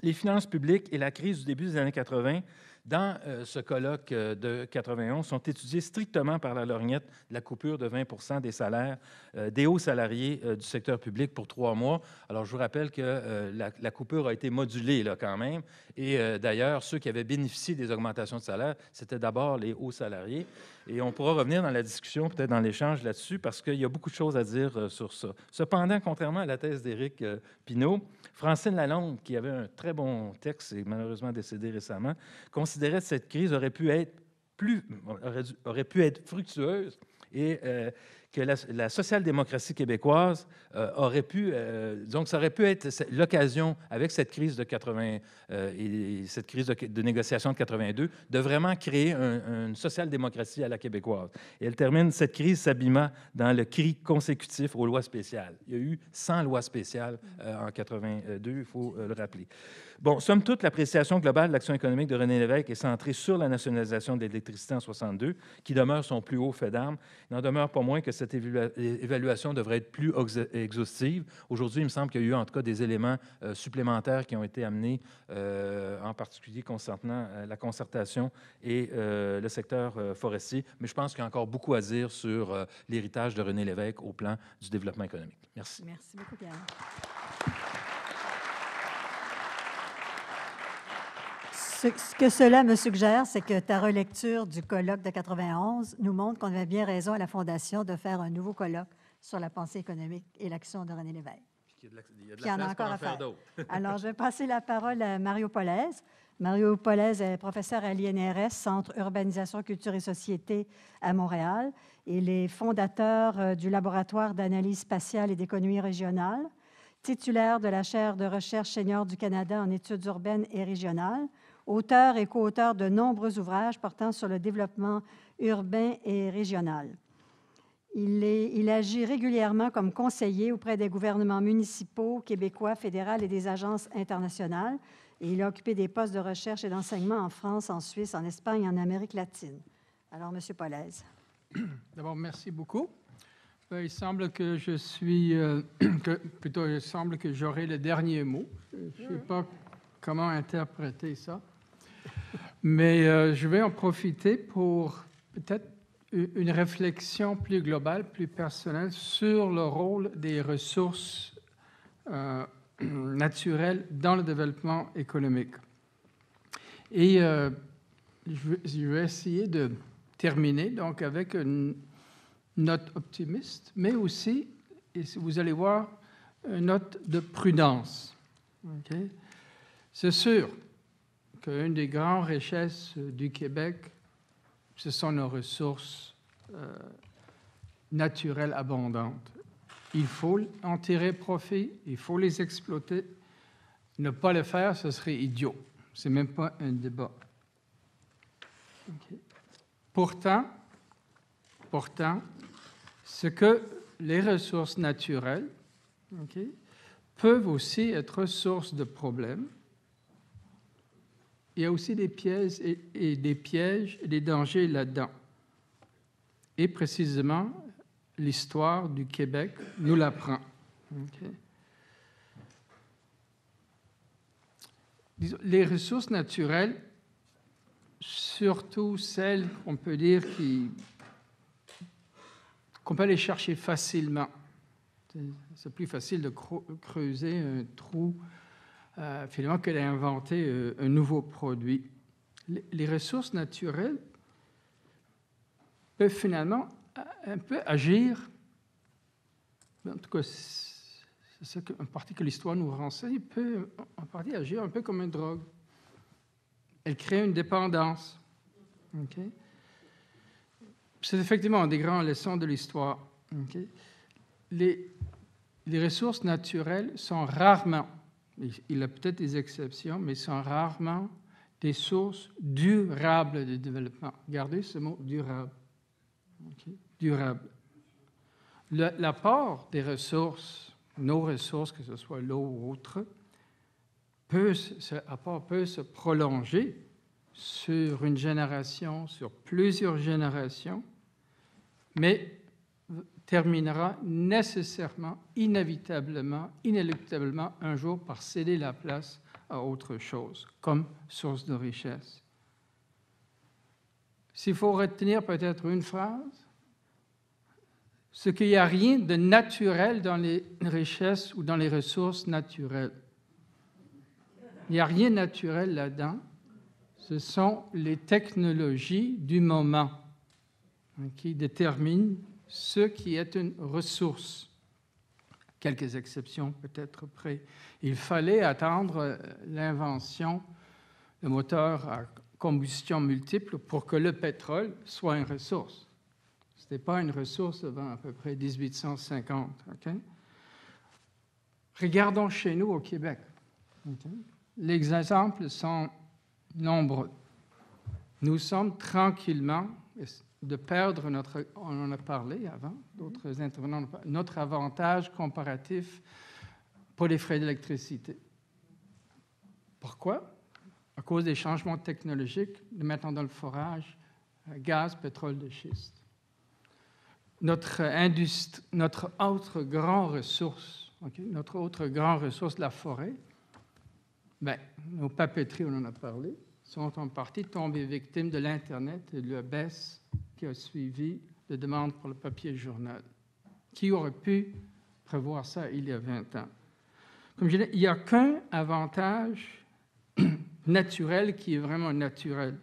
Les finances publiques et la crise du début des années 80 dans euh, ce colloque euh, de 91 sont étudiés strictement par la lorgnette la coupure de 20% des salaires euh, des hauts salariés du secteur public pour trois mois. Alors, je vous rappelle que la, coupure a été modulée là, quand même. Et d'ailleurs, ceux qui avaient bénéficié des augmentations de salaire, c'était d'abord les hauts salariés. Et on pourra revenir dans la discussion, peut-être dans l'échange là-dessus, parce qu'il y a beaucoup de choses à dire sur ça. Cependant, contrairement à la thèse d'Éric Pinault, Francine Lalonde, qui avait un très bon texte et malheureusement décédé récemment, cette crise aurait pu être plus, aurait, pu être fructueuse et euh, que la, social-démocratie québécoise euh, aurait pu, euh, donc ça aurait pu être l'occasion, avec cette crise de 80 euh, et cette crise de, négociation de 82, de vraiment créer une social-démocratie à la québécoise. Et elle termine, cette crise s'abîma dans le cri consécutif aux lois spéciales. Il y a eu 100 lois spéciales en 82, il faut le rappeler. Bon, somme toute, l'appréciation globale de l'action économique de René Lévesque est centrée sur la nationalisation de l'électricité en 62, qui demeure son plus haut fait d'armes. Il n'en demeure pas moins que cette évaluation devrait être plus exhaustive. Aujourd'hui, il me semble qu'il y a eu en tout cas des éléments euh, supplémentaires qui ont été amenés, euh, en particulier concernant euh, la concertation et le secteur forestier. Mais je pense qu'il y a encore beaucoup à dire sur l'héritage de René Lévesque au plan du développement économique. Merci. Merci beaucoup, Pierre. Ce, que cela me suggère, c'est que ta relecture du colloque de 91 nous montre qu'on avait bien raison à la Fondation de faire un nouveau colloque sur la pensée économique et l'action de René Lévesque. Il y a de la, en a encore à faire. Alors, je vais passer la parole à Mario Polaise. Mario Polaise est professeur à l'INRS, Centre Urbanisation, Culture et Société à Montréal. Il est fondateur euh, du laboratoire d'analyse spatiale et d'économie régionale, titulaire de la chaire de recherche senior du Canada en études urbaines et régionales, auteur et co-auteur de nombreux ouvrages portant sur le développement urbain et régional. Il, il, agit régulièrement comme conseiller auprès des gouvernements municipaux, québécois, fédéraux et des agences internationales. Et il a occupé des postes de recherche et d'enseignement en France, en Suisse, en Espagne et en Amérique latine. Alors, M. Polaise. D'abord, merci beaucoup. Euh, il semble que je suis, euh, que, plutôt, il semble que j'aurai le dernier mot. Je ne sais pas comment interpréter ça. Mais euh, je vais en profiter pour peut-être une réflexion plus globale, plus personnelle sur le rôle des ressources euh, naturelles dans le développement économique. Et euh, je, vais essayer de terminer donc avec une note optimiste, mais aussi, et vous allez voir, une note de prudence. C'est sûr, qu'une des grandes richesses du Québec, ce sont nos ressources euh, naturelles abondantes. Il faut en tirer profit, il faut les exploiter. Ne pas le faire, ce serait idiot. Ce n'est même pas un débat. Pourtant, pourtant, ce que les ressources naturelles peuvent aussi être source de problèmes. Il y a aussi des pièges et, des pièges et des dangers là-dedans. Et précisément, l'histoire du Québec nous l'apprend. Les ressources naturelles, surtout celles qu'on peut dire qu'on peut aller chercher facilement, c'est plus facile de creuser un trou finalement que d'inventer euh, un nouveau produit. Les, ressources naturelles peuvent finalement un peu agir, en tout cas, c'est ce qu'en partie que l'histoire nous renseigne, peut en partie agir un peu comme une drogue. Elle crée une dépendance. C'est effectivement des grandes leçons de l'histoire. Les ressources naturelles sont rarement, il a peut-être des exceptions, mais sont rarement des sources durables de développement. Gardez ce mot durable. Durable. L'apport des ressources, nos ressources, que ce soit l'eau ou autre, peut, ce peut se prolonger sur une génération, sur plusieurs générations, mais terminera nécessairement, inévitablement, inéluctablement un jour par céder la place à autre chose, comme source de richesse. S'il faut retenir peut-être une phrase, ce qu'il n'y a rien de naturel dans les richesses ou dans les ressources naturelles. Il n'y a rien de naturel là-dedans. Ce sont les technologies du moment qui déterminent ce qui est une ressource. Quelques exceptions peut-être près. Il fallait attendre euh, l'invention de moteurs à combustion multiple pour que le pétrole soit une ressource. Ce n'était pas une ressource avant à peu près 1850. Regardons chez nous au Québec. Les exemples sont nombreux. Nous sommes tranquillement, de perdre notre, on en a parlé avant, d'autres intervenants, notre avantage comparatif pour les frais d'électricité. Pourquoi? À cause des changements technologiques, de maintenant dans le forage, euh, gaz, pétrole de schiste. Notre, industrie, notre autre grande ressource, notre autre grande ressource, la forêt, ben, nos papeteries, on en a parlé, sont en partie tombées victimes de l'Internet et de la baisse qui a suivi de demande pour le papier journal. Qui aurait pu prévoir ça il y a 20 ans? Comme je disais, il n'y a qu'un avantage naturel qui est vraiment naturel.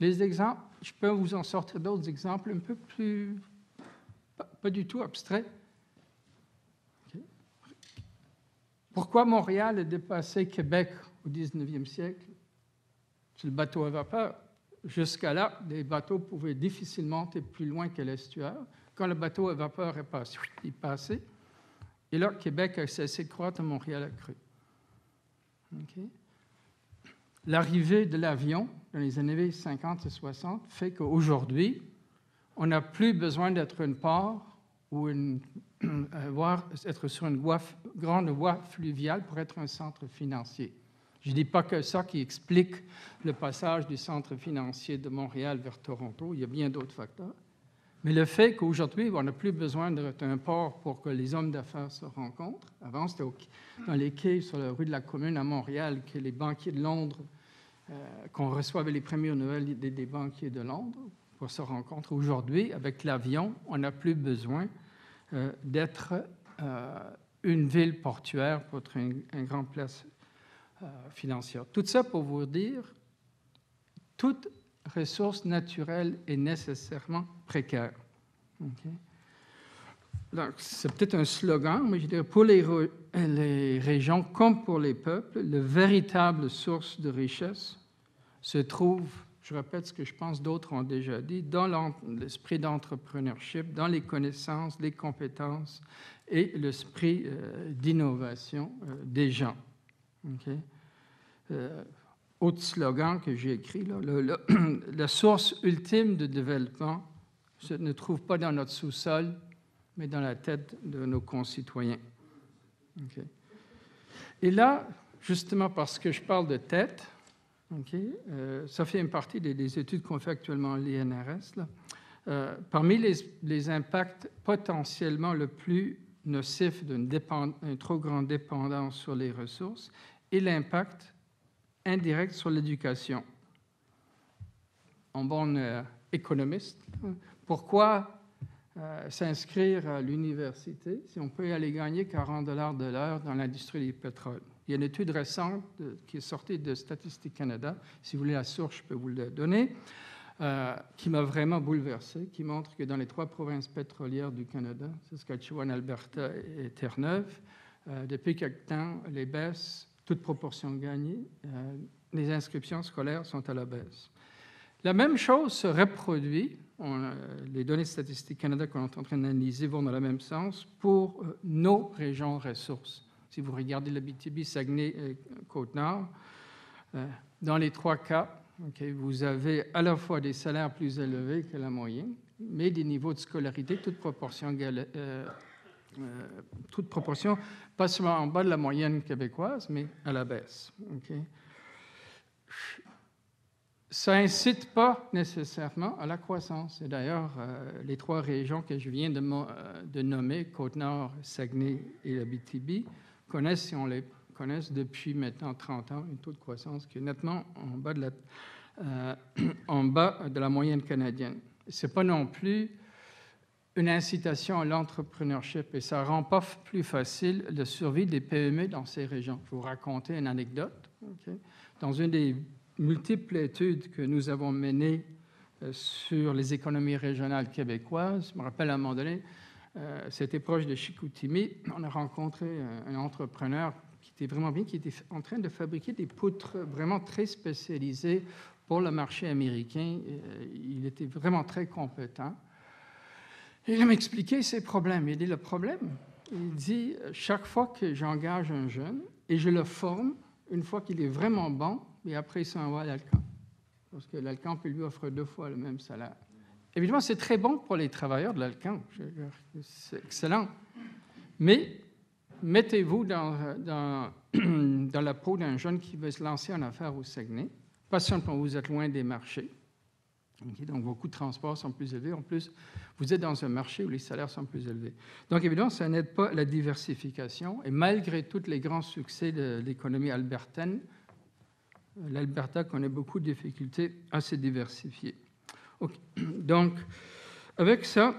Les exemples, je peux vous en sortir d'autres exemples un peu plus, pas, du tout abstraits. Pourquoi Montréal a dépassé Québec au 19e siècle? C'est le bateau à vapeur. Jusqu'à là, les bateaux pouvaient difficilement monter plus loin que l'estuaire. Quand le bateau à vapeur est passé, il. Et là, Québec a cessé de croître, Montréal a cru. L'arrivée de l'avion dans les années 50 et 60 fait qu'aujourd'hui, on n'a plus besoin d'être une port ou une, être sur une grande voie fluviale pour être un centre financier. Je ne dis pas que ça qui explique le passage du centre financier de Montréal vers Toronto, il y a bien d'autres facteurs. Mais le fait qu'aujourd'hui, on n'a plus besoin d'un port pour que les hommes d'affaires se rencontrent. Avant, c'était dans les quais sur la rue de la Commune à Montréal que les banquiers de Londres, euh, qu'on reçoivait les premières nouvelles des, banquiers de Londres pour se rencontrer. Aujourd'hui, avec l'avion, on n'a plus besoin euh, d'être euh, une ville portuaire pour être une, une grande place financière. Tout ça pour vous dire, toute ressource naturelle est nécessairement précaire. c'est peut-être un slogan, mais je dirais pour les, les, régions comme pour les peuples, la véritable source de richesse se trouve, je répète ce que je pense d'autres ont déjà dit, dans l'esprit d'entrepreneurship, dans les connaissances, les compétences et l'esprit euh, d'innovation euh, des gens. Euh, autre slogan que j'ai écrit, là, la source ultime de développement se ne trouve pas dans notre sous-sol, mais dans la tête de nos concitoyens. Et là, justement parce que je parle de tête, euh, ça fait une partie des, études qu'on fait actuellement à l'INRS. Euh, parmi les, les, impacts potentiellement le plus nocifs d'une trop grande dépendance sur les ressources et l'impact indirect sur l'éducation. En bon euh, économiste, pourquoi s'inscrire à l'université si on peut aller gagner 40 dollars de l'heure dans l'industrie du pétrole? Il y a une étude récente qui est sortie de Statistique Canada, si vous voulez la source, je peux vous le donner, euh, qui m'a vraiment bouleversé, qui montre que dans les trois provinces pétrolières du Canada, Saskatchewan, Alberta et Terre-Neuve, euh, depuis quelque temps, les baisses, toute proportion gagnée, euh, les inscriptions scolaires sont à la baisse. La même chose se reproduit, les données de Statistique Canada qu'on est en train d'analyser vont dans le même sens, pour nos régions ressources. Si vous regardez le BTB, Saguenay, et Côte-Nord, euh, dans les trois cas, vous avez à la fois des salaires plus élevés que la moyenne, mais des niveaux de scolarité, toute proportion, euh, euh, pas seulement en bas de la moyenne québécoise, mais à la baisse. Ça incite pas nécessairement à la croissance. Et d'ailleurs, les trois régions que je viens de, de nommer, Côte-Nord, Saguenay et BTB, connaissent, si on les connaisse depuis maintenant 30 ans, un taux de croissance qui est nettement en bas de la, euh, en bas de la moyenne canadienne. Ce n'est pas non plus une incitation à l'entrepreneurship et ça ne rend pas plus facile la survie des PME dans ces régions. Je vous raconter une anecdote. Dans une des multiples études que nous avons menées euh, sur les économies régionales québécoises, je me rappelle à un moment donné, euh, c'était proche de Chicoutimi. On a rencontré un, entrepreneur qui était vraiment bien, qui était en train de fabriquer des poutres vraiment très spécialisées pour le marché américain. Euh, il était vraiment très compétent. Il m'a expliqué ses problèmes. Il dit le problème, il dit chaque fois que j'engage un jeune et je le forme, une fois qu'il est vraiment bon, et après il s'en va à l'Alcan. Parce que l'Alcan lui offre deux fois le même salaire. Évidemment, c'est très bon pour les travailleurs de l'Alcan. C'est excellent. Mais mettez-vous dans, la peau d'un jeune qui veut se lancer en affaires au Saguenay. Pas simplement vous êtes loin des marchés. donc, vos coûts de transport sont plus élevés. En plus, vous êtes dans un marché où les salaires sont plus élevés. Donc, évidemment, ça n'aide pas la diversification. Et malgré tous les grands succès de l'économie albertaine, l'Alberta connaît beaucoup de difficultés à se diversifier. Donc, avec ça,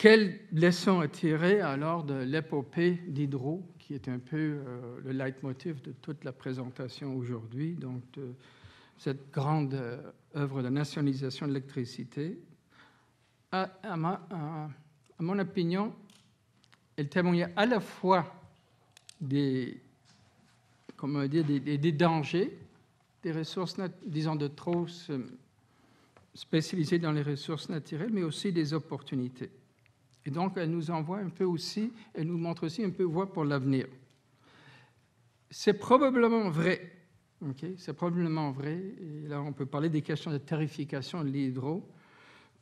quelle leçon à tirer alors de l'épopée d'Hydro, qui est un peu euh, le leitmotiv de toute la présentation aujourd'hui, donc de cette grande euh, œuvre de nationalisation de l'électricité à, mon opinion, elle témoignait à la fois des, comment dire, des, des dangers des ressources, disons, de trop spécialisée dans les ressources naturelles, mais aussi des opportunités. Et donc, elle nous envoie un peu aussi, elle nous montre aussi un peu voie pour l'avenir. C'est probablement vrai, c'est probablement vrai, et là on peut parler des questions de tarification de l'hydro,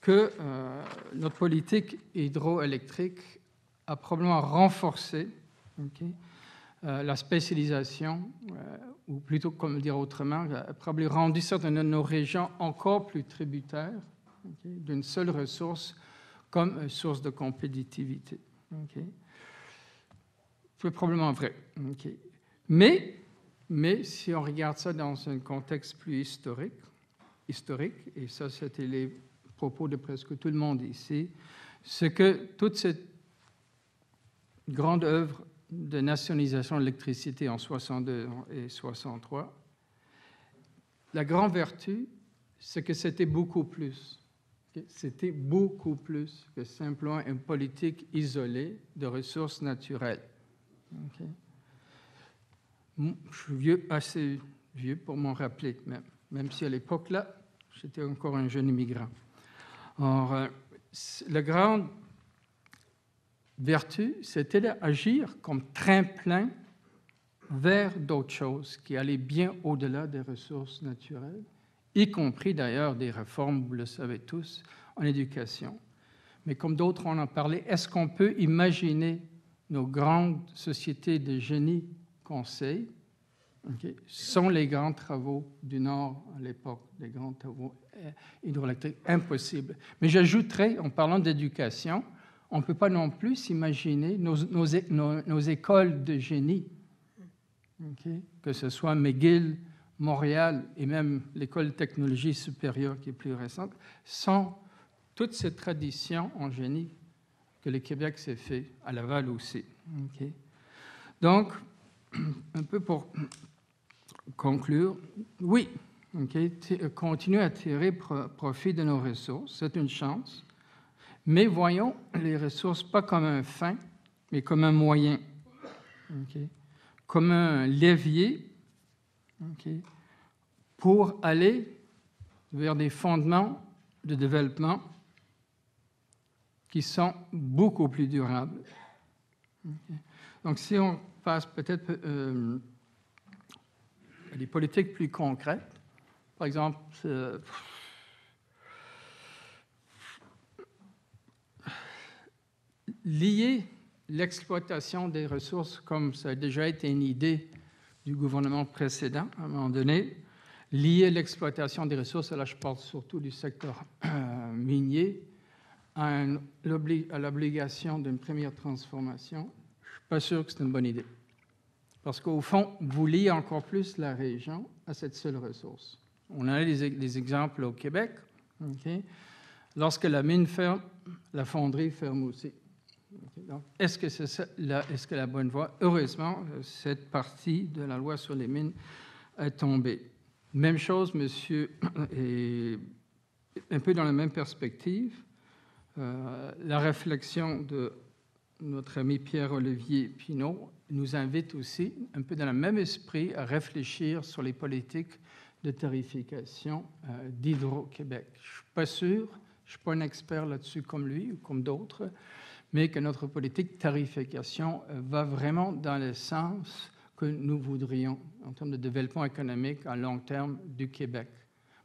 que euh, notre politique hydroélectrique a probablement renforcé euh, la spécialisation, euh, ou plutôt, comme dire autrement, a probablement rendu certaines de nos régions encore plus tributaires d'une seule ressource comme source de compétitivité. C'est probablement vrai. Mais, mais si on regarde ça dans un contexte plus historique, historique et ça c'était les propos de presque tout le monde ici, c'est que toute cette grande œuvre de nationalisation de l'électricité en 62 et 63, la grande vertu, c'est que c'était beaucoup plus. C'était beaucoup plus que simplement une politique isolée de ressources naturelles. Je suis vieux, assez vieux pour m'en rappeler, même, même si à l'époque, là, j'étais encore un jeune immigrant. Or, euh, la grande vertu, c'était d'agir comme train-plein vers d'autres choses qui allaient bien au-delà des ressources naturelles, y compris d'ailleurs des réformes, vous le savez tous, en éducation. Mais comme d'autres en ont parlé, est-ce qu'on peut imaginer nos grandes sociétés de génie conseil sans les grands travaux du Nord à l'époque, les grands travaux hydroélectriques, impossible. Mais j'ajouterais, en parlant d'éducation, on ne peut pas non plus s'imaginer nos, nos, écoles de génie, que ce soit McGill, Montréal et même l'école de technologie supérieure qui est plus récente, sans toute cette tradition en génie que le Québec s'est fait, à Laval aussi. Donc, un peu pour conclure, oui, continuer à tirer profit de nos ressources, c'est une chance, mais voyons les ressources pas comme un fin, mais comme un moyen, comme un levier pour aller vers des fondements de développement qui sont beaucoup plus durables. Donc, si on passe peut-être euh, à des politiques plus concrètes, par exemple, lier l'exploitation des ressources, comme ça a déjà été une idée du gouvernement précédent à un moment donné, lier l'exploitation des ressources, là je parle surtout du secteur euh, minier, à, l'obligation d'une première transformation, je ne suis pas sûr que c'est une bonne idée. Parce qu'au fond, vous liez encore plus la région à cette seule ressource. On a des, exemples au Québec. Lorsque la mine ferme, la fonderie ferme aussi. Est-ce que est la bonne voie? Heureusement, cette partie de la loi sur les mines est tombée. Même chose, monsieur, et un peu dans la même perspective. Euh, la réflexion de notre ami Pierre-Olivier Pinault nous invite aussi, un peu dans le même esprit, à réfléchir sur les politiques de tarification euh, d'Hydro-Québec. Je ne suis pas sûr, je ne suis pas un expert là-dessus comme lui ou comme d'autres, mais que notre politique tarification euh, va vraiment dans le sens que nous voudrions en termes de développement économique à long terme du Québec.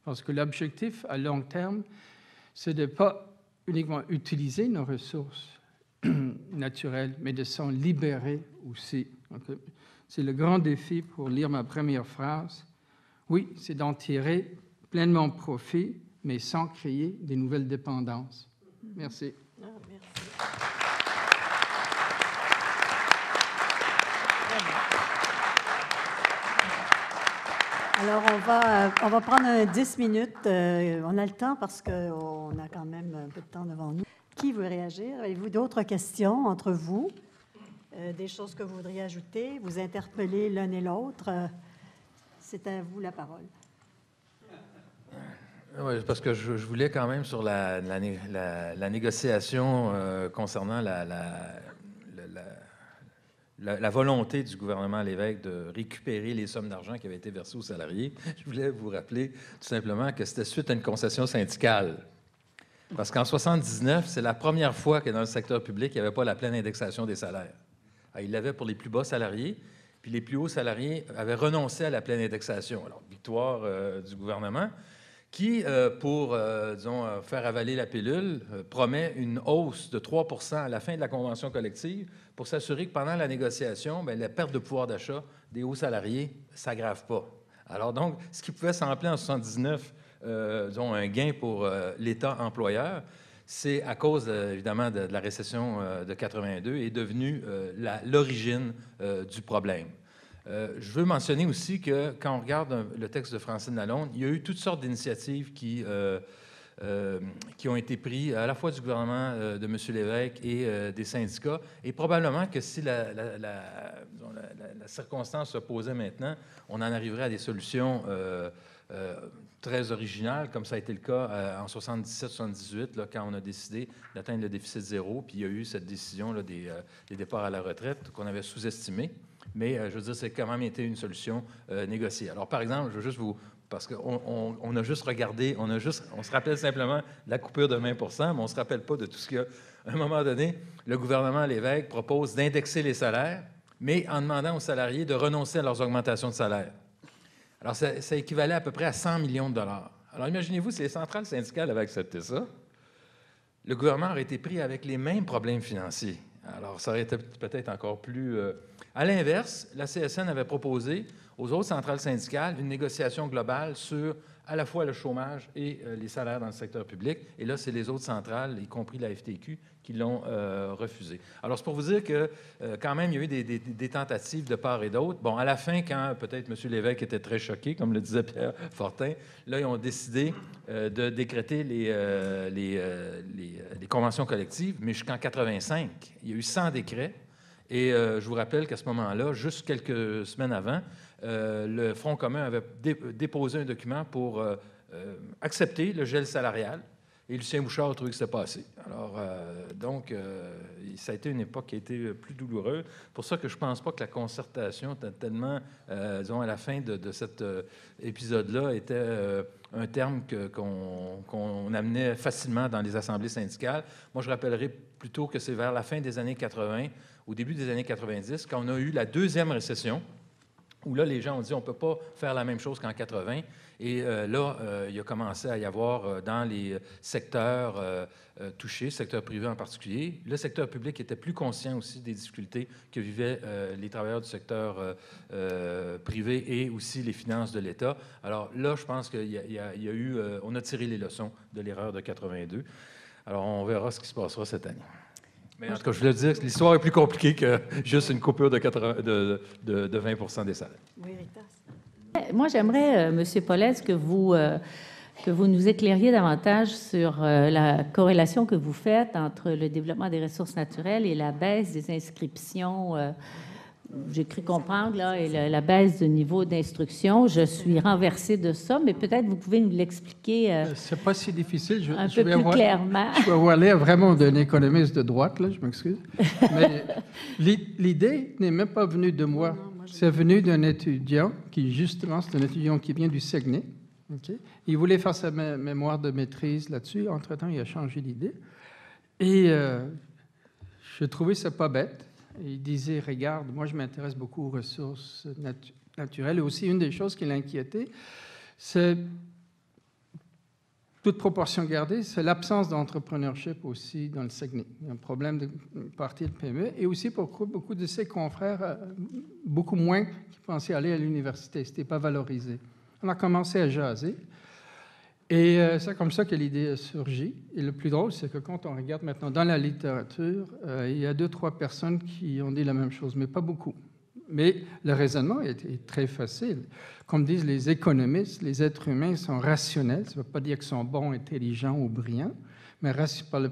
Parce que l'objectif à long terme, c'est de ne pas uniquement utiliser nos ressources naturelles, mais de s'en libérer aussi. C'est le grand défi pour lire ma première phrase. Oui, c'est d'en tirer pleinement profit, mais sans créer des nouvelles dépendances. Merci. Ah, Alors, on va, on va prendre 10 minutes. Euh, on a le temps parce qu'on a quand même un peu de temps devant nous. Qui veut réagir? Avez-vous d'autres questions entre vous? Euh, des choses que vous voudriez ajouter? Vous interpeller l'un et l'autre? Euh, c'est à vous la parole. Oui, parce que je, voulais quand même sur la, la, négociation concernant la, la, volonté du gouvernement à l'évêque de récupérer les sommes d'argent qui avaient été versées aux salariés, je voulais vous rappeler tout simplement que c'était suite à une concession syndicale. Parce qu'en 79, c'est la première fois que dans le secteur public, il n'y avait pas la pleine indexation des salaires. Ah, il l'avait pour les plus bas salariés, puis les plus hauts salariés avaient renoncé à la pleine indexation. Alors, victoire euh, du gouvernement qui, euh, pour, euh, euh, faire avaler la pilule, promet une hausse de 3 à la fin de la convention collective pour s'assurer que pendant la négociation, bien, la perte de pouvoir d'achat des hauts salariés ne s'aggrave pas. Alors donc, ce qui pouvait sembler en 79, disons, un gain pour l'État employeur, c'est à cause, évidemment, de, la récession de 82 est devenu l'origine du problème. Euh, je veux mentionner aussi que quand on regarde le texte de Francine Lalonde, il y a eu toutes sortes d'initiatives qui, euh, euh, qui ont été prises à la fois du gouvernement de M. Lévesque et des syndicats. Et probablement que si la, la, circonstance se posait maintenant, on en arriverait à des solutions très original, comme ça a été le cas en 77-78, quand on a décidé d'atteindre le déficit zéro, puis il y a eu cette décision des, des départs à la retraite qu'on avait sous-estimé. Mais je veux dire, c'est quand même été une solution négociée. Alors, par exemple, je veux juste vous, parce qu'on on, a juste regardé, on, a juste, on se rappelle simplement de la coupure de 20% mais on ne se rappelle pas de tout ce qu'il y a. À un moment donné, le gouvernement, l'évêque, propose d'indexer les salaires, mais en demandant aux salariés de renoncer à leurs augmentations de salaire. Alors, ça, équivalait à peu près à 100 millions de dollars. Alors, imaginez-vous si les centrales syndicales avaient accepté ça, le gouvernement aurait été pris avec les mêmes problèmes financiers. Alors, ça aurait été peut-être encore plus... Euh, à l'inverse, la CSN avait proposé aux autres centrales syndicales une négociation globale sur à la fois le chômage et euh, les salaires dans le secteur public. Et là, c'est les autres centrales, y compris la FTQ, qui l'ont euh, refusé. Alors, c'est pour vous dire que euh, quand même, il y a eu des, tentatives de part et d'autre. Bon, à la fin, quand peut-être M. Lévesque était très choqué, comme le disait Pierre Fortin, là, ils ont décidé de décréter les, conventions collectives, mais jusqu'en 85, il y a eu 100 décrets. Et je vous rappelle qu'à ce moment-là, juste quelques semaines avant, euh, le Front commun avait déposé un document pour euh, euh, accepter le gel salarial. Et Lucien Bouchard a trouvé que c'était pas assez. Alors, donc, ça a été une époque qui a été plus douloureuse. pour ça que je ne pense pas que la concertation, tellement, disons, à la fin de, cet épisode-là, était un terme qu'on amenait facilement dans les assemblées syndicales. Moi, je rappellerai plutôt que c'est vers la fin des années 80, au début des années 90, quand on a eu la deuxième récession, où là, les gens ont dit on ne peut pas faire la même chose qu'en 80. Et euh, là, euh, il a commencé à y avoir euh, dans les secteurs touchés, secteur privé en particulier, le secteur public était plus conscient aussi des difficultés que vivaient les travailleurs du secteur privé et aussi les finances de l'État. Alors là, je pense qu'il y, a eu, on a tiré les leçons de l'erreur de 82. Alors, on verra ce qui se passera cette année. Mais en tout cas, je voulais dire que l'histoire est plus compliquée que juste une coupure de, 80, de, de, 20 des salaires. Oui, Moi, j'aimerais, euh, M. Paulès, que vous, euh, que vous nous éclairiez davantage sur euh, la corrélation que vous faites entre le développement des ressources naturelles et la baisse des inscriptions j'ai cru comprendre, là, et la, baisse du niveau d'instruction. Je suis renversée de ça, mais peut-être vous pouvez nous l'expliquer euh, C'est pas si difficile. Je, un peu plus clairement. Je vais avoir l'air vraiment d'un économiste de droite, là, je m'excuse. mais l'idée n'est même pas venue de moi. C'est venu d'un étudiant qui, justement, c'est un étudiant qui vient du Saguenay. Il voulait faire sa mémoire de maîtrise là-dessus. Entre-temps, il a changé d'idée. Et euh, je trouvais ça pas bête il disait, regarde, moi je m'intéresse beaucoup aux ressources naturelles. Et aussi, une des choses qui l'inquiétait, c'est, toute proportion gardée, c'est l'absence d'entrepreneurship aussi dans le Saguenay. Il y a un problème de partie de PME. Et aussi pour beaucoup de ses confrères, euh, beaucoup moins qui pensaient aller à l'université. Ce n'était pas valorisé. On a commencé à jaser. Et euh, c'est comme ça que l'idée a surgi. Et le plus drôle, c'est que quand on regarde maintenant dans la littérature, euh, il y a deux, trois personnes qui ont dit la même chose, mais pas beaucoup. Mais le raisonnement est, très facile. Comme disent les économistes, les êtres humains sont rationnels. Ça ne veut pas dire qu'ils sont bons, intelligents ou brillants, mais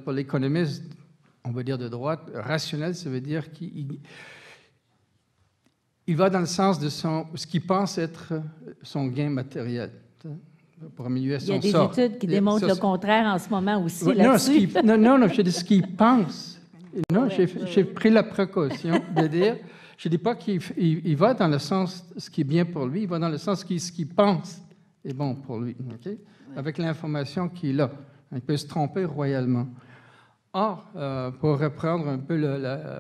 pour l'économiste, on va dire de droite, rationnel, ça veut dire qu'il il va dans le sens de son, ce qu'il pense être son gain matériel pour améliorer son Il y a des études qui démontrent le contraire en ce moment aussi non, non, non, je dis ce qu'il pense. Non, j'ai pris la précaution de dire, je ne dis pas qu'il il, va dans le sens ce qui est bien pour lui, il va dans le sens qui ce qu'il pense est bon pour lui, avec l'information qu'il a. Il peut se tromper royalement. Or, euh, pour reprendre un peu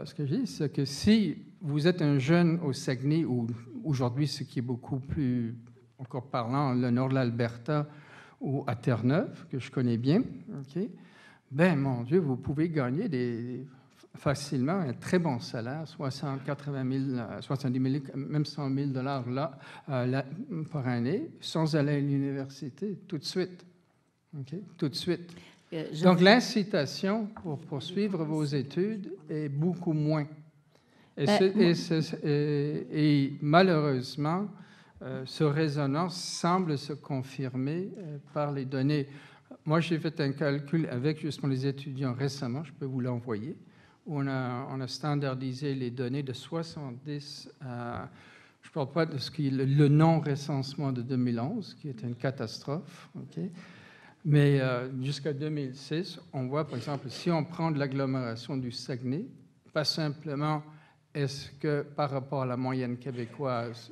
ce que je dis, c'est que si vous êtes un jeune au Saguenay, ou aujourd'hui, ce qui est beaucoup plus encore parlant, le nord de l'Alberta ou à Terre-Neuve, que je connais bien, ok, ben mon Dieu, vous pouvez gagner des, facilement un très bon salaire, 60, 80 000, 70 000, même 100 000 dollars là, euh, par année, sans aller à l'université, tout de suite. Tout de suite. Euh, Donc l'incitation pour poursuivre vos études est beaucoup moins. Et, ben, et malheureusement, euh, ce résonance semble se confirmer euh, par les données. Moi, j'ai fait un calcul avec justement les étudiants récemment, je peux vous l'envoyer, où on a, standardisé les données de 70 à Je ne parle pas de ce qui est le, non-recensement de 2011, qui est une catastrophe. Mais euh, jusqu'à 2006, on voit, par exemple, si on prend de l'agglomération du Saguenay, pas simplement est-ce que par rapport à la moyenne québécoise,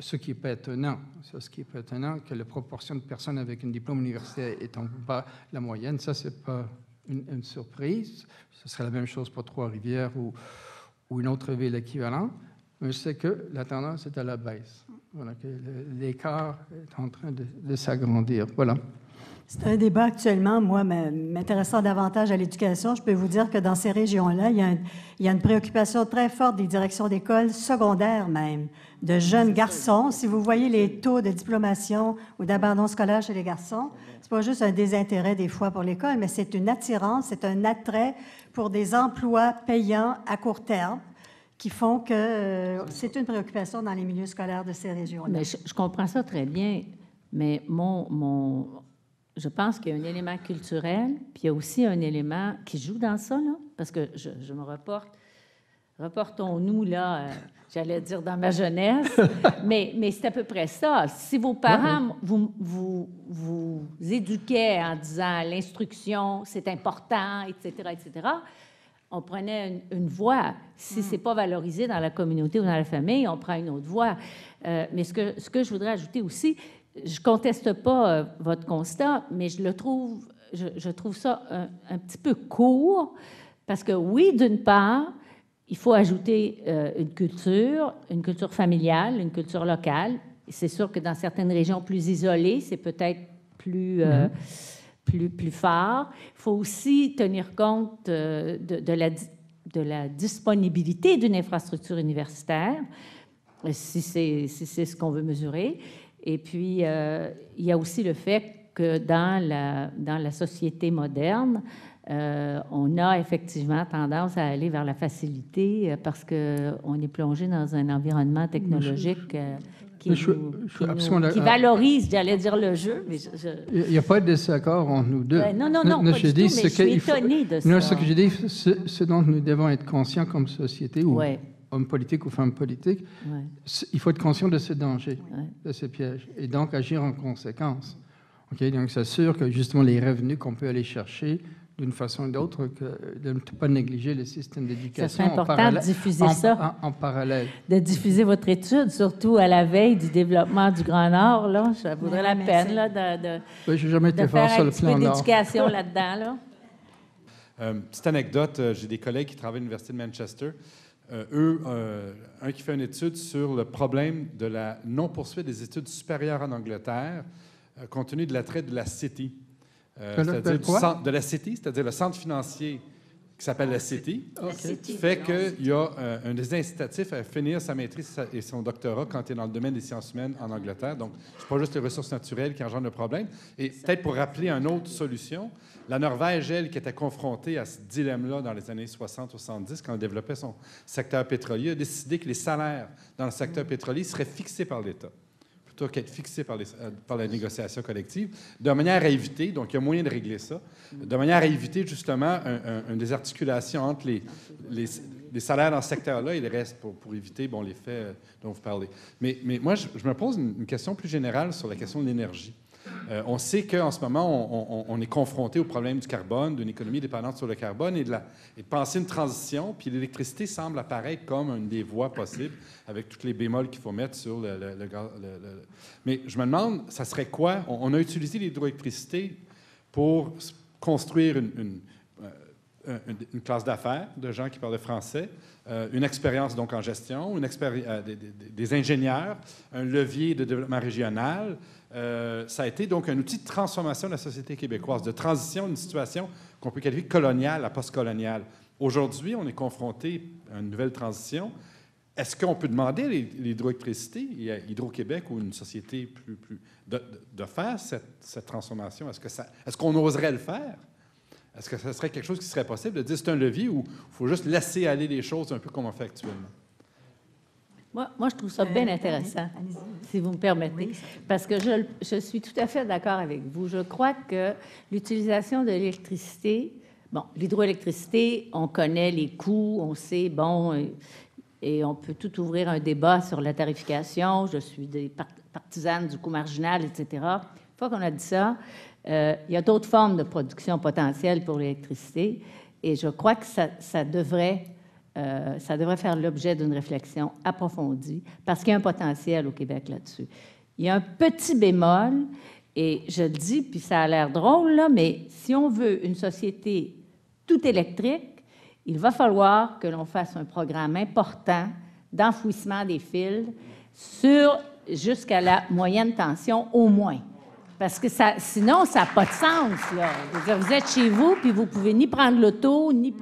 ce qui n'est pas étonnant, ce qui pas étonnant, que la proportion de personnes avec un diplôme universitaire est bas de la moyenne, ça, c'est pas une, surprise. Ce serait la même chose pour Trois-Rivières ou, une autre ville équivalente. Mais c'est que la tendance est à la baisse. L'écart est en train de, de s'agrandir. Voilà. C'est un débat actuellement, moi, m'intéressant davantage à l'éducation. Je peux vous dire que dans ces régions-là, il y, a un- il y a une préoccupation très forte des directions d'école secondaires même, de jeunes garçons. Si vous voyez les taux de diplomation ou d'abandon scolaire chez les garçons, c'est pas juste un désintérêt des fois pour l'école, mais c'est une attirance, c'est un attrait pour des emplois payants à court terme qui font que euh, c'est une préoccupation dans les milieux scolaires de ces régions-là. Mais je, je comprends ça très bien, mais mon, mon, je pense qu'il y a un élément culturel, puis il y a aussi un élément qui joue dans ça, là, parce que je, je me reporte, reportons-nous, là, euh, j'allais dire dans ma jeunesse, mais, mais c'est à peu près ça. Si vos parents vous, vous, vous éduquaient en disant l'instruction, c'est important, etc., etc., on prenait une, une voie. Si c'est pas valorisé dans la communauté ou dans la famille, on prend une autre voie. Euh, mais ce que, ce que je voudrais ajouter aussi, je conteste pas euh, votre constat, mais je le trouve, je, je trouve ça un, un petit peu court, parce que oui, d'une part, il faut ajouter euh, une culture, une culture familiale, une culture locale. C'est sûr que dans certaines régions plus isolées, c'est peut-être plus, euh, plus, plus fort. Il faut aussi tenir compte de, de la, di- de la disponibilité d'une infrastructure universitaire, si c'est si c'est ce qu'on veut mesurer. Et puis, euh, il y a aussi le fait que dans la, dans la société moderne, euh, on a effectivement tendance à aller vers la facilité euh, parce qu'on est plongé dans un environnement technologique qui, Mais je- nous- je suis qui nous- absolument qui d'accord. valorise, j'allais dire le jeu, mais je- je- Il n'y a pas de désaccord entre nous deux. Ouais, non, non, non, pas du je dis, tout, mais c'est je suis faut- étonnée de Non, ça. ce que je dis, ce dont nous devons être conscients comme société, ou Ouais, hommes politiques ou femmes politiques, ouais, c'est- il faut être conscient de ce danger, ouais. de ce piège, et donc agir en conséquence. OK? Donc, c'est sûr que justement les revenus qu'on peut aller chercher d'une façon ou d'autre, que de ne pas négliger le système d'éducation. serait en important de diffuser en- ça. En, en parallèle. De diffuser votre étude, surtout à la veille du développement du Grand Nord, là, ça vaudrait la peine là, de, de, Oui, jamais de été fort faire sur un le petit plan peu d'éducation là-dedans. Là. Euh, petite anecdote, euh, j'ai des collègues qui travaillent à l'Université de Manchester. Euh, eux, euh, un qui fait une étude sur le problème de la non-poursuite des études supérieures en Angleterre, euh, compte tenu de l'attrait de la City. Euh, c'est-à-dire de la City, c'est-à-dire le centre financier qui s'appelle la City, OK. qui fait qu'il y a euh, un des incitatifs à finir sa maîtrise et son doctorat quand tu es dans le domaine des sciences humaines en Angleterre. Donc, ce n'est pas juste les ressources naturelles qui engendrent le problème. Et peut-être pour rappeler une autre solution, la Norvège, elle, qui était confrontée à ce dilemme-là dans les années 60-70, quand elle développait son secteur pétrolier, a décidé que les salaires dans le secteur pétrolier seraient fixés par l'État plutôt qu'être fixés par, les, euh, par la négociation collective, de manière à éviter, donc il y a moyen de régler ça, de manière à éviter justement un- un- une désarticulation entre les, les, les salaires dans ce secteur-là et le reste pour, pour éviter bon, les faits euh, dont vous parlez. Mais, mais moi, je, me pose une question plus générale sur la question de l'énergie. Euh, on sait qu'en ce moment, on, est confronté au problème du carbone, d'une économie dépendante sur le carbone et de, la, et penser une transition. Puis l'électricité semble apparaître comme une des voies possibles, avec toutes les bémols qu'il faut mettre sur le, le- Mais je me demande, ça serait quoi? On, a utilisé l'hydroélectricité pour construire euh, une- classe d'affaires de gens qui parlaient français, euh, une expérience donc en gestion, euh, des, ingénieurs, un levier de développement régional. Euh, ça a été donc un outil de transformation de la société québécoise, de transition d'une situation qu'on peut qualifier coloniale à post-coloniale. Aujourd'hui, on est confronté à une nouvelle transition. Est-ce qu'on peut demander l'hydroélectricité, à Hydro-Québec ou une société plus, de, faire cette, transformation? Est-ce qu'on oserait le faire? Est-ce que ce serait quelque chose qui serait possible de dire c'est un levier ou il faut juste laisser aller les choses un peu comme on fait actuellement? Moi, moi, je trouve ça bien Euh, intéressant, si vous me permettez, Oui, parce que je, je suis tout à fait d'accord avec vous. Je crois que l'utilisation de l'électricité, bon, l'hydroélectricité, on connaît les coûts, on sait, bon, euh, et on peut tout ouvrir un débat sur la tarification. Je suis des partisane du coût marginal, etc. Une fois qu'on a dit ça, euh, il y a d'autres formes de production potentielle pour l'électricité et je crois que ça, devrait, euh, ça devrait faire l'objet d'une réflexion approfondie parce qu'il y a un potentiel au Québec là-dessus. Il y a un petit bémol, et je le dis, puis ça a l'air drôle, là, mais si on veut une société tout électrique, il va falloir que l'on fasse un programme important d'enfouissement des fils sur jusqu'à la moyenne tension au moins. Parce que ça, sinon, ça n'a pas de sens. Là. vous êtes chez vous, puis vous pouvez ni prendre l'auto, ni,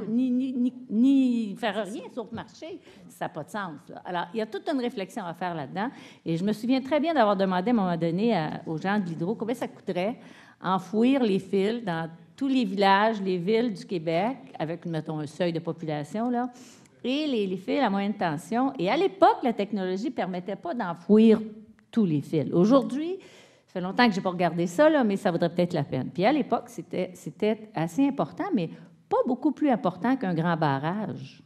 faire rien sauf marcher. Ça n'a pas de sens. Alors, il y a toute une réflexion à faire là-dedans. Et je me souviens très bien d'avoir demandé à un moment donné aux gens de l'hydro combien ça coûterait enfouir les fils dans tous les villages, les villes du Québec, avec, mettons, un seuil de population, là, et les, les, fils à moyenne tension. Et à l'époque, la technologie ne permettait pas d'enfouir tous les fils. Aujourd'hui, fait longtemps que je n'ai pas regardé ça, là, mais ça vaudrait peut-être la peine. Puis à l'époque, c'était assez important, mais pas beaucoup plus important qu'un grand barrage.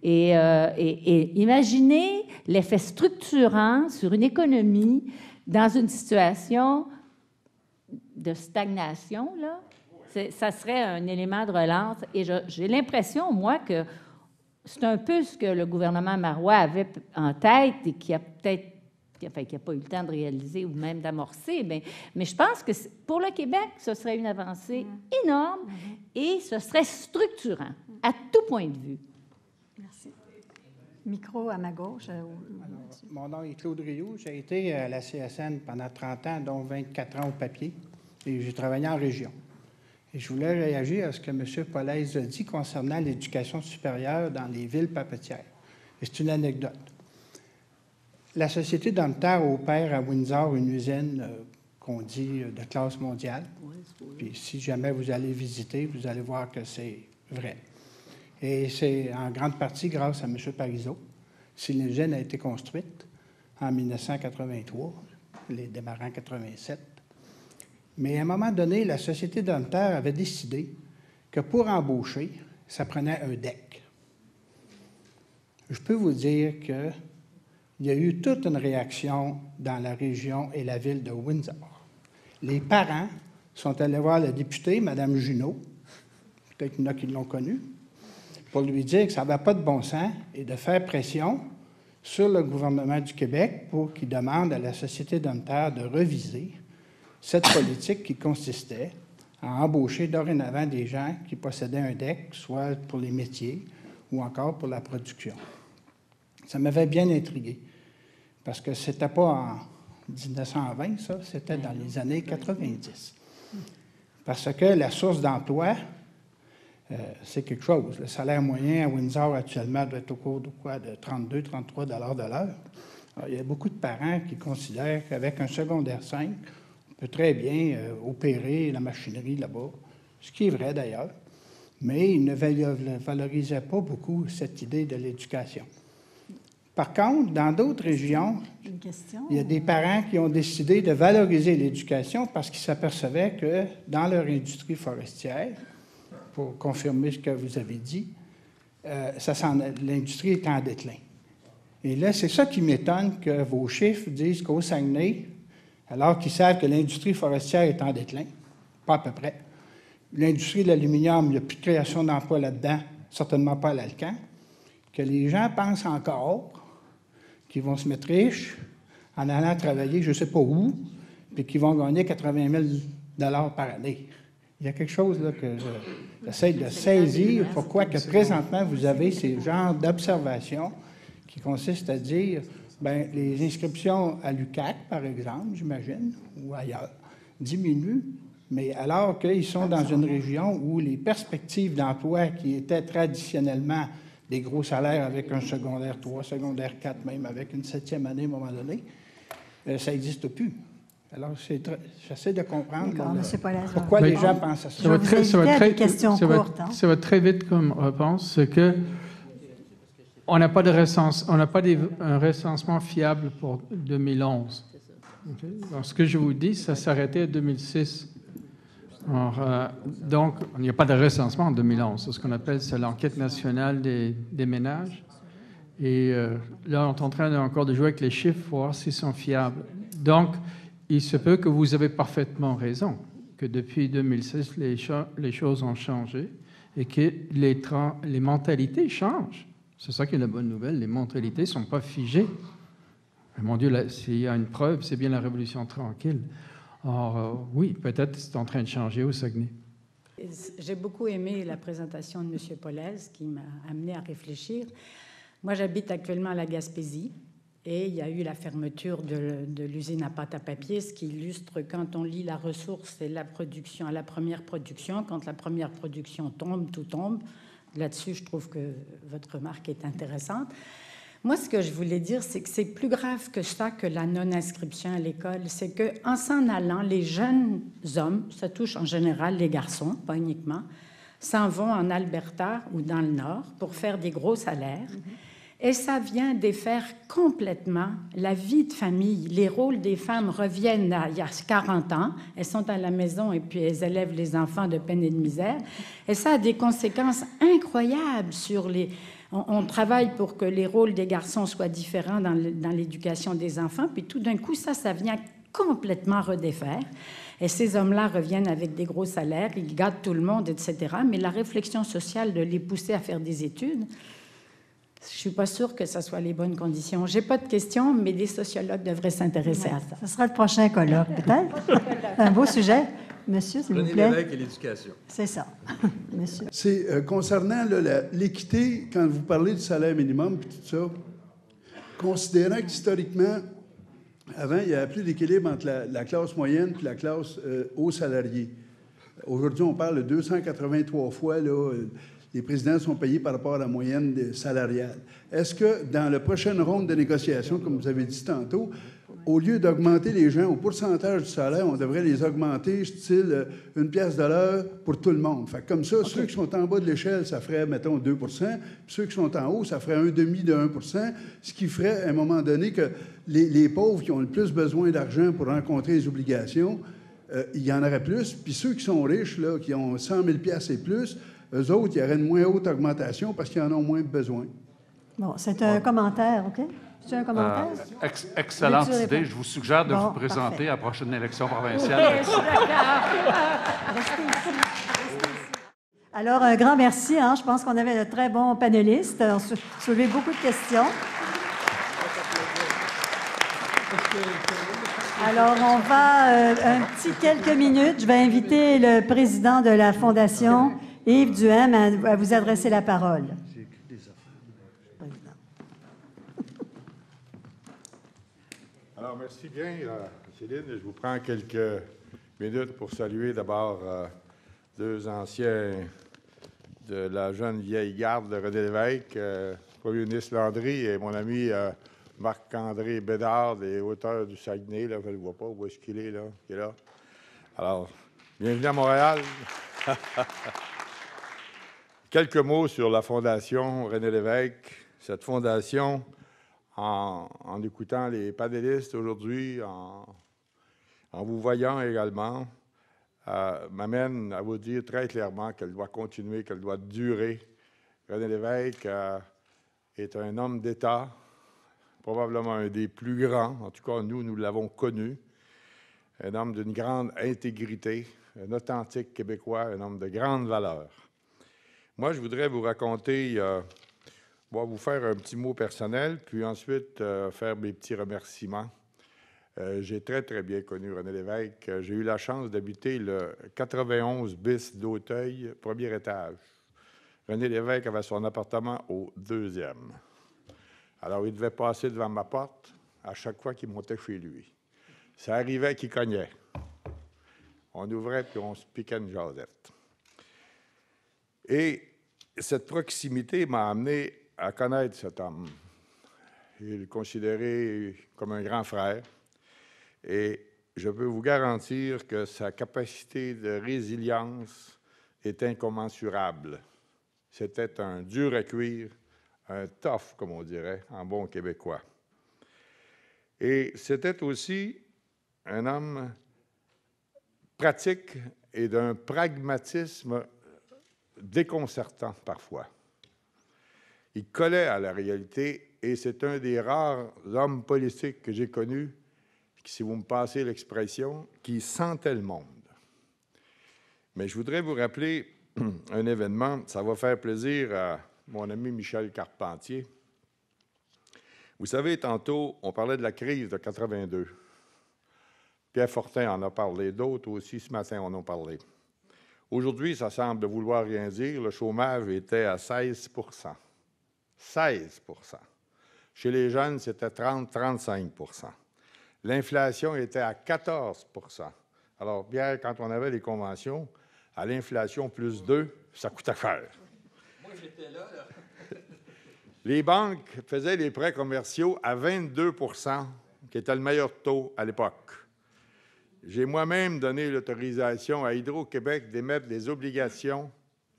Et, euh, et, imaginez l'effet structurant sur une économie dans une situation de stagnation, là, ça serait un élément de relance. Et j'ai l'impression, moi, que c'est un peu ce que le gouvernement marois avait en tête et qui a peut-être qui n'a pas eu le temps de réaliser ou même d'amorcer. Mais, mais je pense que pour le Québec, ce serait une avancée mm. énorme mm-hmm. et ce serait structurant à tout point de vue. Merci. Micro à ma gauche. Euh, mon nom est Claude Rioux. J'ai été à la CSN pendant 30 ans, dont 24 ans au papier, et j'ai travaillé en région. Et je voulais réagir à ce que M. Polaise a dit concernant l'éducation supérieure dans les villes papetières. Et c'est une anecdote. La Société Domtar opère à Windsor une usine euh, qu'on dit euh, de classe mondiale. Puis si jamais vous allez visiter, vous allez voir que c'est vrai. Et c'est en grande partie grâce à M. Parizeau. Si l'usine a été construite en 1983, les démarrants en 87, mais à un moment donné, la société dentaire avait décidé que pour embaucher, ça prenait un deck. Je peux vous dire qu'il y a eu toute une réaction dans la région et la ville de Windsor. Les parents sont allés voir la députée, Mme Junot, peut-être qu'il y en a qui l'ont connue, pour lui dire que ça n'avait pas de bon sens et de faire pression sur le gouvernement du Québec pour qu'il demande à la Société dentaire de reviser cette politique qui consistait à embaucher dorénavant des gens qui possédaient un deck, soit pour les métiers ou encore pour la production. Ça m'avait bien intrigué, parce que ce n'était pas en 1920, ça, c'était dans les années 90. Parce que la source d'emploi, euh, c'est quelque chose. Le salaire moyen à Windsor actuellement doit être au cours de quoi? De 32, 33 de l'heure. Il y a beaucoup de parents qui considèrent qu'avec un secondaire 5, peut très bien euh, opérer la machinerie là-bas, ce qui est vrai d'ailleurs, mais il ne valorisait pas beaucoup cette idée de l'éducation. Par contre, dans d'autres régions, il y a des parents qui ont décidé de valoriser l'éducation parce qu'ils s'apercevaient que dans leur industrie forestière, pour confirmer ce que vous avez dit, euh, l'industrie est en déclin. Et là, c'est ça qui m'étonne que vos chiffres disent qu'au Saguenay, alors qu'ils savent que l'industrie forestière est en déclin, pas à peu près. L'industrie de l'aluminium, il n'y a plus de création d'emplois là-dedans, certainement pas à l'Alcan, que les gens pensent encore qu'ils vont se mettre riches en allant travailler je ne sais pas où, puis qu'ils vont gagner 80 000 par année. Il y a quelque chose là, que j'essaie de saisir, pourquoi que présentement vous avez ces genres d'observations qui consistent à dire Bien, les inscriptions à l'UCAC, par exemple, j'imagine, ou ailleurs, diminuent, mais alors qu'ils sont dans une région où les perspectives d'emploi qui étaient traditionnellement des gros salaires avec un secondaire 3, secondaire 4, même avec une septième année à un moment donné, euh, ça n'existe plus. Alors, j'essaie de comprendre pourquoi les gens pensent à ça. Ça va très, ça va très, ça va très vite comme réponse, c'est que on n'a pas, de on n'a pas un recensement fiable pour 2011. ce que je vous dis, ça s'arrêtait en 2006. Euh, donc, il n'y a pas de recensement en 2011. Ce qu'on appelle, c'est l'enquête nationale des, ménages. Et euh, là, on est en train encore de jouer avec les chiffres pour voir s'ils sont fiables. Donc, il se peut que vous avez parfaitement raison, que depuis 2016, les, choses ont changé et que les, les mentalités changent. C'est ça qui est la bonne nouvelle. Les mentalités ne sont pas figées. mon Dieu, s'il y a une preuve, c'est bien la révolution tranquille. Alors, euh, oui, peut-être c'est en train de changer au Saguenay. J'ai beaucoup aimé la présentation de M. Paulès qui m'a amené à réfléchir. Moi, j'habite actuellement à la Gaspésie et il y a eu la fermeture de, l'usine à pâte à papier, ce qui illustre quand on lit la ressource et la production à la première production. Quand la première production tombe, tout tombe. Là-dessus, je trouve que votre remarque est intéressante. Moi, ce que je voulais dire, c'est que c'est plus grave que ça que la non-inscription à l'école. C'est qu'en s'en allant, les jeunes hommes, ça touche en général les garçons, pas uniquement, s'en vont en Alberta ou dans le Nord pour faire des gros salaires. Et ça vient défaire complètement la vie de famille. Les rôles des femmes reviennent à il y a 40 ans. Elles sont à la maison et puis elles élèvent les enfants de peine et de misère. Et ça a des conséquences incroyables sur les, on, travaille pour que les rôles des garçons soient différents dans l'éducation des enfants, puis tout d'un coup, ça, ça vient complètement redéfaire. Et ces hommes-là reviennent avec des gros salaires, ils gâtent tout le monde, etc. Mais la réflexion sociale de les pousser à faire des études, je ne suis pas sûre que ce soit les bonnes conditions. Je n'ai pas de questions, mais des sociologues devraient s'intéresser à ça. Ce sera le prochain colloque, peut-être? un beau sujet? Monsieur, s'il vous plaît. et l'éducation. C'est ça. Monsieur. C'est euh, concernant l'équité, quand vous parlez du salaire minimum et tout ça, considérant qu'historiquement, avant, il y avait plus d'équilibre entre la, classe moyenne et la classe euh, haut salarié. Aujourd'hui, on parle de 283 fois, là, euh, les présidents sont payés par rapport à la moyenne salariale. Est-ce que dans la prochaine ronde de négociation, comme vous avez dit tantôt, au lieu d'augmenter les gens au pourcentage du salaire, on devrait les augmenter, style euh, une pièce de l'heure pour tout le monde. Fait comme ça, ceux qui sont en bas de l'échelle, ça ferait, mettons, 2 puis ceux qui sont en haut, ça ferait un demi de 1% ce qui ferait, à un moment donné, que les, pauvres qui ont le plus besoin d'argent pour rencontrer les obligations, euh, il y en aurait plus. Puis ceux qui sont riches, là, qui ont 100 000 et plus, eux autres, il y aurait une moins haute augmentation parce qu'ils en ont moins besoin. Bon, c'est un commentaire, OK? C'est un commentaire? Euh, excellente idée. Je vous suggère de vous présenter à la prochaine élection provinciale. Alors, un grand merci. Hein. Je pense qu'on avait de très bons panélistes. On soulevé beaucoup de questions. Alors, on va euh, un petit quelques minutes. Je vais inviter le président de la Fondation, Yves Duhem, à vous adresser la parole. Merci bien, euh, Céline. Je vous prends quelques minutes pour saluer d'abord euh, deux anciens de la jeune vieille garde de René Lévesque, euh, Premier ministre Landry et mon ami Marc-André Bédard, des auteurs du Saguenay. Là, je ne le vois pas. Où est-ce qu'il est là. Alors, bienvenue à Montréal. Quelques mots sur la Fondation René Lévesque. Cette fondation en, écoutant les panélistes aujourd'hui, en, vous voyant également, euh, m'amène à vous dire très clairement qu'elle doit continuer, qu'elle doit durer. René Lévesque euh, est un homme d'État, probablement un des plus grands, en tout cas nous, nous l'avons connu, un homme d'une grande intégrité, un authentique Québécois, un homme de grande valeur. Moi, je voudrais vous raconter euh, vais vous faire un petit mot personnel, puis ensuite euh, faire mes petits remerciements. Euh, j'ai très, très bien connu René Lévesque. J'ai eu la chance d'habiter le 91 bis d'Auteuil, premier étage. René Lévesque avait son appartement au deuxième. Alors, il devait passer devant ma porte à chaque fois qu'il montait chez lui. Ça arrivait qu'il cognait. On ouvrait, puis on se piquait une jasette. Et cette proximité m'a amené à connaître cet homme. Il est considéré comme un grand frère et je peux vous garantir que sa capacité de résilience est incommensurable. C'était un dur à cuire, un tough, comme on dirait, en bon québécois. Et c'était aussi un homme pratique et d'un pragmatisme déconcertant parfois Il collait à la réalité et c'est un des rares hommes politiques que j'ai connus, si vous me passez l'expression, qui sentait le monde. Mais je voudrais vous rappeler un événement, ça va faire plaisir à mon ami Michel Carpentier. Vous savez, tantôt, on parlait de la crise de 82. Pierre Fortin en a parlé, d'autres aussi ce matin en ont parlé. Aujourd'hui, ça semble vouloir rien dire. Le chômage était à 16 16% Chez les jeunes, c'était 30-35% L'inflation était à 14% Alors, Pierre, quand on avait les conventions, à l'inflation plus 2, ça coûtait cher. Moi, j'étais là, là. Les banques faisaient des prêts commerciaux à 22% qui était le meilleur taux à l'époque. J'ai moi-même donné l'autorisation à Hydro-Québec d'émettre des obligations,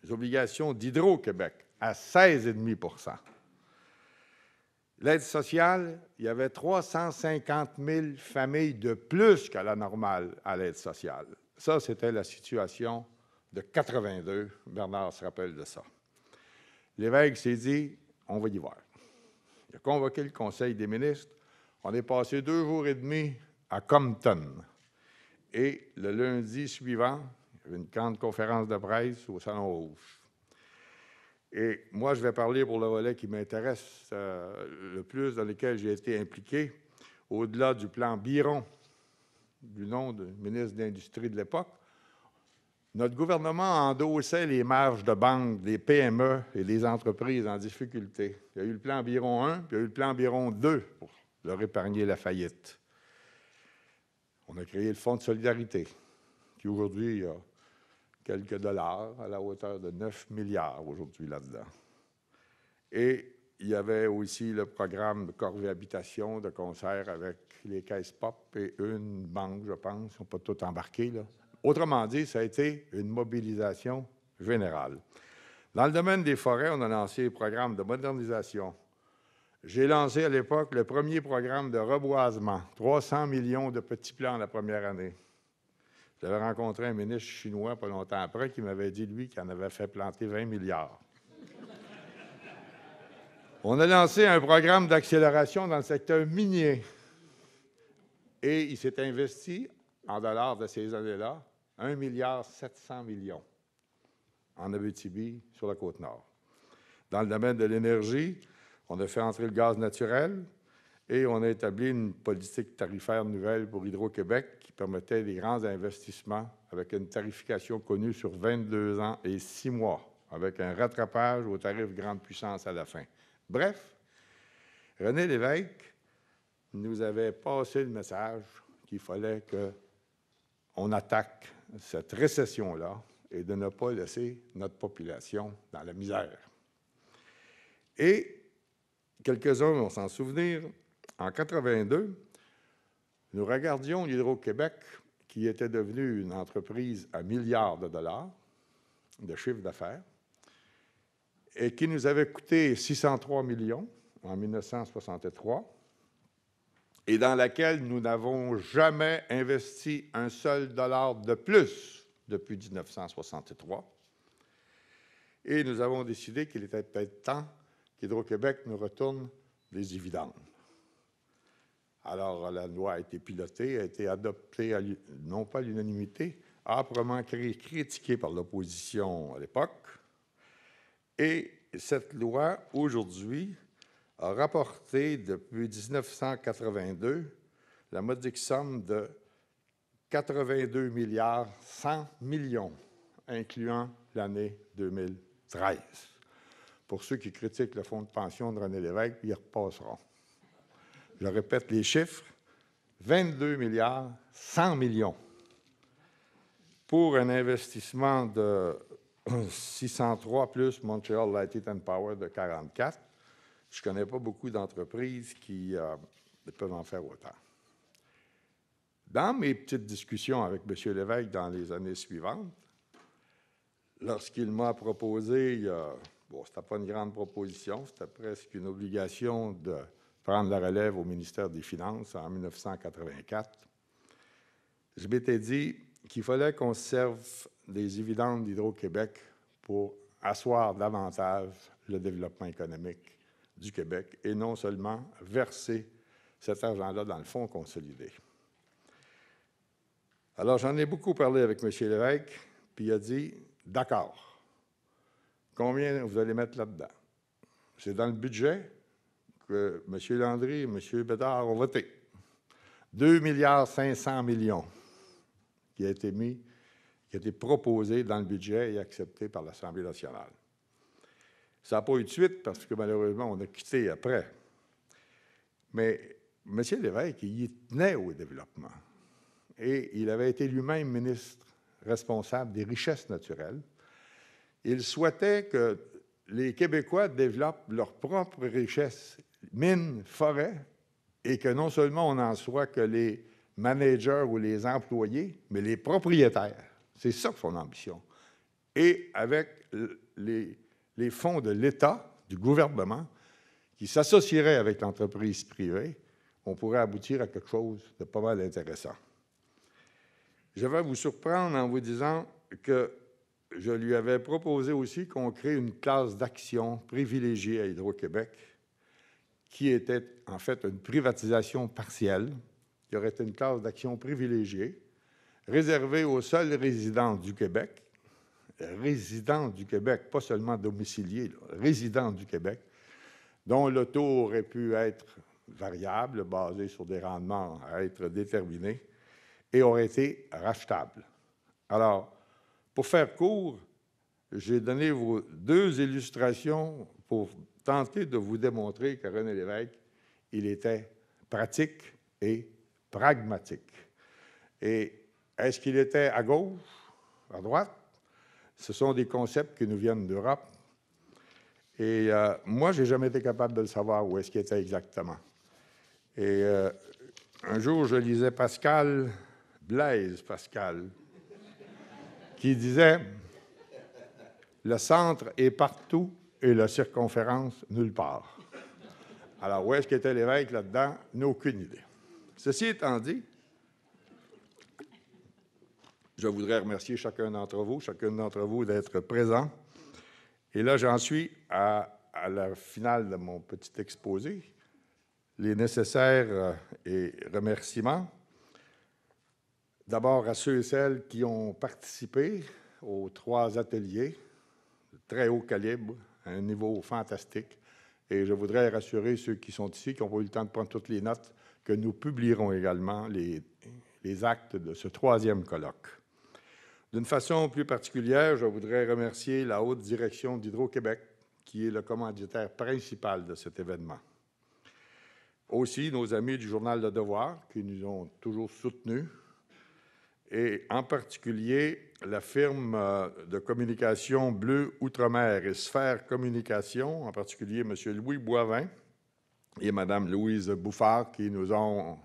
des obligations d'Hydro-Québec à 16,5 L'aide sociale, il y avait 350 000 familles de plus qu'à la normale à l'aide sociale. Ça, c'était la situation de 82. Bernard se rappelle de ça. L'évêque s'est dit on va y voir. Il a convoqué le Conseil des ministres. On est passé deux jours et demi à Compton. Et le lundi suivant, il y avait une grande conférence de presse au Salon Rouge. Et moi, je vais parler pour le volet qui m'intéresse euh, le plus, dans lequel j'ai été impliqué, au-delà du plan Biron, du nom du ministre de l'Industrie de l'époque. Notre gouvernement endossait les marges de banque des PME et des entreprises en difficulté. Il y a eu le plan Biron 1, puis il y a eu le plan Biron 2 pour leur épargner la faillite. On a créé le Fonds de solidarité, qui aujourd'hui a quelques dollars à la hauteur de 9 milliards aujourd'hui là-dedans. Et il y avait aussi le programme de Corvée Habitation de concert avec les caisses POP et une banque, je pense, ils sont pas tous embarqués, là, Autrement dit, ça a été une mobilisation générale. Dans le domaine des forêts, on a lancé un programme de modernisation. J'ai lancé à l'époque le premier programme de reboisement, 300 millions de petits plants la première année. J'avais rencontré un ministre chinois pas longtemps après qui m'avait dit, lui, qu'il en avait fait planter 20 milliards. On a lancé un programme d'accélération dans le secteur minier. Et il s'est investi en dollars de ces années-là 1 milliard 700 millions en Abitibi, sur la côte nord. Dans le domaine de l'énergie, on a fait entrer le gaz naturel et on a établi une politique tarifaire nouvelle pour Hydro-Québec permettait des grands investissements avec une tarification connue sur 22 ans et 6 mois, avec un rattrapage au tarif grande puissance à la fin. Bref, René Lévesque nous avait passé le message qu'il fallait qu'on attaque cette récession-là et de ne pas laisser notre population dans la misère. Et quelques-uns vont s'en souvenir, en 82, nous regardions l'Hydro-Québec, qui était devenue une entreprise à milliards de dollars de chiffre d'affaires, et qui nous avait coûté 603 millions en 1963, et dans laquelle nous n'avons jamais investi un seul dollar de plus depuis 1963. Et nous avons décidé qu'il était peut-être temps qu'Hydro-Québec nous retourne des dividendes. Alors, la loi a été pilotée, a été adoptée, non pas à l'unanimité, âprement critiquée par l'opposition à l'époque. Et cette loi, aujourd'hui, a rapporté depuis 1982 la modique somme de 82 milliards 100 millions, incluant l'année 2013. Pour ceux qui critiquent le fonds de pension de René Lévesque, ils repasseront. Je répète les chiffres 22 milliards 100 millions pour un investissement de 603 plus Montreal Lighted and Power de 44 je ne connais pas beaucoup d'entreprises qui euh, peuvent en faire autant. Dans mes petites discussions avec M. Lévesque dans les années suivantes, lorsqu'il m'a proposé, bon, ce n'était pas une grande proposition, c'était presque une obligation de prendre la relève au ministère des Finances en 1984, je m'étais dit qu'il fallait qu'on serve des dividendes d'Hydro-Québec pour asseoir davantage le développement économique du Québec et non seulement verser cet argent-là dans le fonds consolidé. Alors, j'en ai beaucoup parlé avec M. Lévesque, puis il a dit D'accord. Combien vous allez mettre là-dedans? C'est dans le budget que M. Landry et M. Bédard ont voté. 2 milliards 500 millions qui a été mis, qui a été proposé dans le budget et accepté par l'Assemblée nationale. Ça n'a pas eu de suite parce que malheureusement, on a quitté après. Mais M. Lévesque, il y tenait au développement. Et il avait été lui-même ministre responsable des richesses naturelles. Il souhaitait que les Québécois développent leurs propres richesses, mines, forêts, et que non seulement on en soit que les managers ou les employés, mais les propriétaires. C'est ça son ambition. Et avec les, fonds de l'État, du gouvernement, qui s'associeraient avec l'entreprise privée, on pourrait aboutir à quelque chose de pas mal intéressant. Je vais vous surprendre en vous disant que je lui avais proposé aussi qu'on crée une classe d'action privilégiée à Hydro-Québec, qui était en fait une privatisation partielle, qui aurait été une classe d'action privilégiée, réservée aux seuls résidents du Québec, résidents du Québec, pas seulement domiciliés, résidents du Québec, dont le taux aurait pu être variable, basé sur des rendements à être déterminés, et aurait été rachetable. Alors, pour faire court, j'ai donné deux illustrations pour tenter de vous démontrer que René Lévesque, il était pratique et pragmatique. Et est-ce qu'il était à gauche, à droite? Ce sont des concepts qui nous viennent d'Europe. Et euh, moi, je n'ai jamais été capable de le savoir où est-ce qu'il était exactement. Et euh, un jour, je lisais Pascal Blaise Pascal, qui disait Le centre est partout et la circonférence nulle part. Alors, où est-ce qu'était l'évêque là-dedans? N'a aucune idée. Ceci étant dit, je voudrais remercier chacun d'entre vous, chacun d'entre vous d'être présent. Et là, j'en suis à, à, la finale de mon petit exposé. Les nécessaires euh, et remerciements. D'abord à ceux et celles qui ont participé aux trois ateliers de très haut calibre, un niveau fantastique. Et je voudrais rassurer ceux qui sont ici, qui n'ont pas eu le temps de prendre toutes les notes, que nous publierons également les, les actes de ce troisième colloque. D'une façon plus particulière, je voudrais remercier la haute direction d'Hydro-Québec, qui est le commanditaire principal de cet événement. Aussi, nos amis du journal Le Devoir, qui nous ont toujours soutenus, et en particulier la firme euh, de communication Bleu Outre-mer et Sphère Communication, en particulier M. Louis Boivin et Mme Louise Bouffard, qui nous ont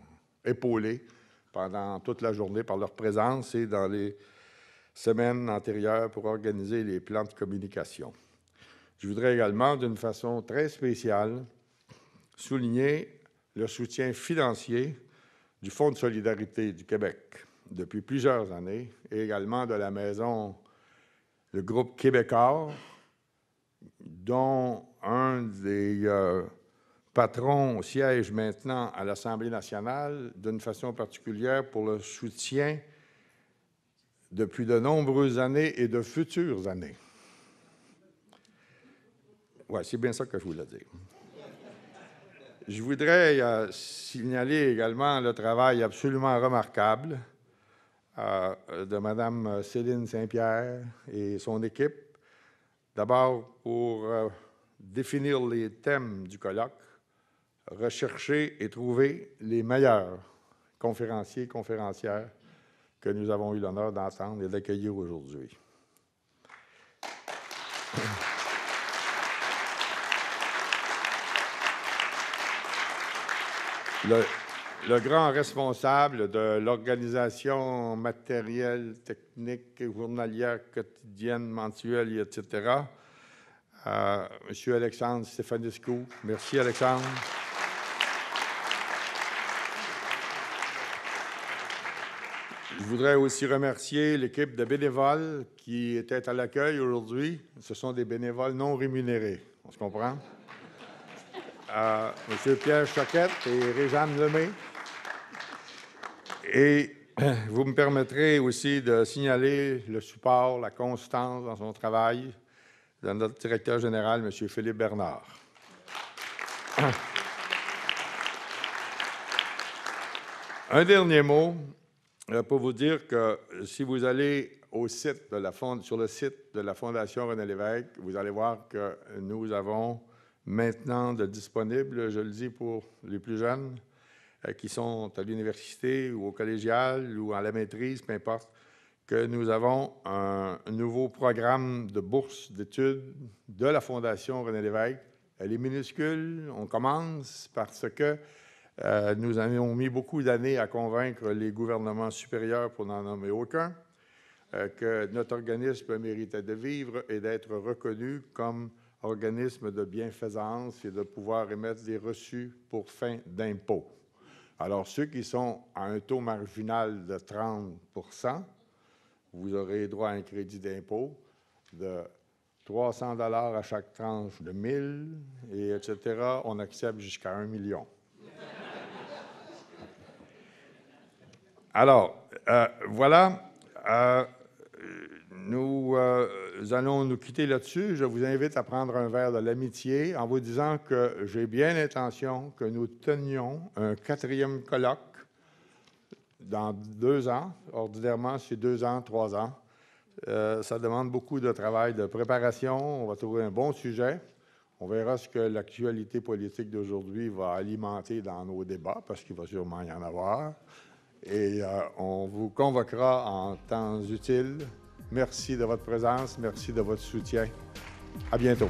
épaulés pendant toute la journée par leur présence et dans les semaines antérieures pour organiser les plans de communication. Je voudrais également, d'une façon très spéciale, souligner le soutien financier du Fonds de solidarité du Québec depuis plusieurs années, et également de la maison, le groupe québécois, dont un des euh, patrons siège maintenant à l'Assemblée nationale d'une façon particulière pour le soutien depuis de nombreuses années et de futures années. Oui, c'est bien ça que je voulais dire. Je voudrais euh, signaler également le travail absolument remarquable de Mme Céline Saint-Pierre et son équipe. D'abord, pour euh, définir les thèmes du colloque, rechercher et trouver les meilleurs conférenciers et conférencières que nous avons eu l'honneur d'entendre et d'accueillir aujourd'hui. Le, le grand responsable de l'organisation matérielle, technique, journalière, quotidienne, mensuelle, etc., euh, M. Alexandre Stefanescu. Merci, Alexandre. Je voudrais aussi remercier l'équipe de bénévoles qui était à l'accueil aujourd'hui. Ce sont des bénévoles non rémunérés. On se comprend? Euh, Monsieur Pierre Choquette et Réjeanne Lemay. Et vous me permettrez aussi de signaler le support, la constance dans son travail de notre directeur général, M. Philippe Bernard. Un dernier mot euh, pour vous dire que si vous allez sur le site de la Fondation René Lévesque, vous allez voir que nous avons maintenant de disponibles, je le dis pour les plus jeunes, euh, qui sont à l'université ou au collégial ou à la maîtrise, peu importe, que nous avons un nouveau programme de bourse d'études de la Fondation René Lévesque. Elle est minuscule. On commence parce que euh, nous avons mis beaucoup d'années à convaincre les gouvernements supérieurs pour n'en nommer aucun euh, que notre organisme méritait de vivre et d'être reconnu comme organisme de bienfaisance et de pouvoir émettre des reçus pour fin d'impôt. Alors, ceux qui sont à un taux marginal de 30% vous aurez droit à un crédit d'impôt de 300 dollars à chaque tranche de 1000, et etc. On accepte jusqu'à 1 million. Alors, euh, voilà. Euh, nous euh, allons nous quitter là-dessus. Je vous invite à prendre un verre de l'amitié en vous disant que j'ai bien l'intention que nous tenions un quatrième colloque dans deux ans. Ordinairement, c'est deux ans, trois ans. ça demande beaucoup de travail de préparation. On va trouver un bon sujet. On verra ce que l'actualité politique d'aujourd'hui va alimenter dans nos débats, parce qu'il va sûrement y en avoir et euh, on vous convoquera en temps utile. Merci de votre présence, merci de votre soutien. À bientôt.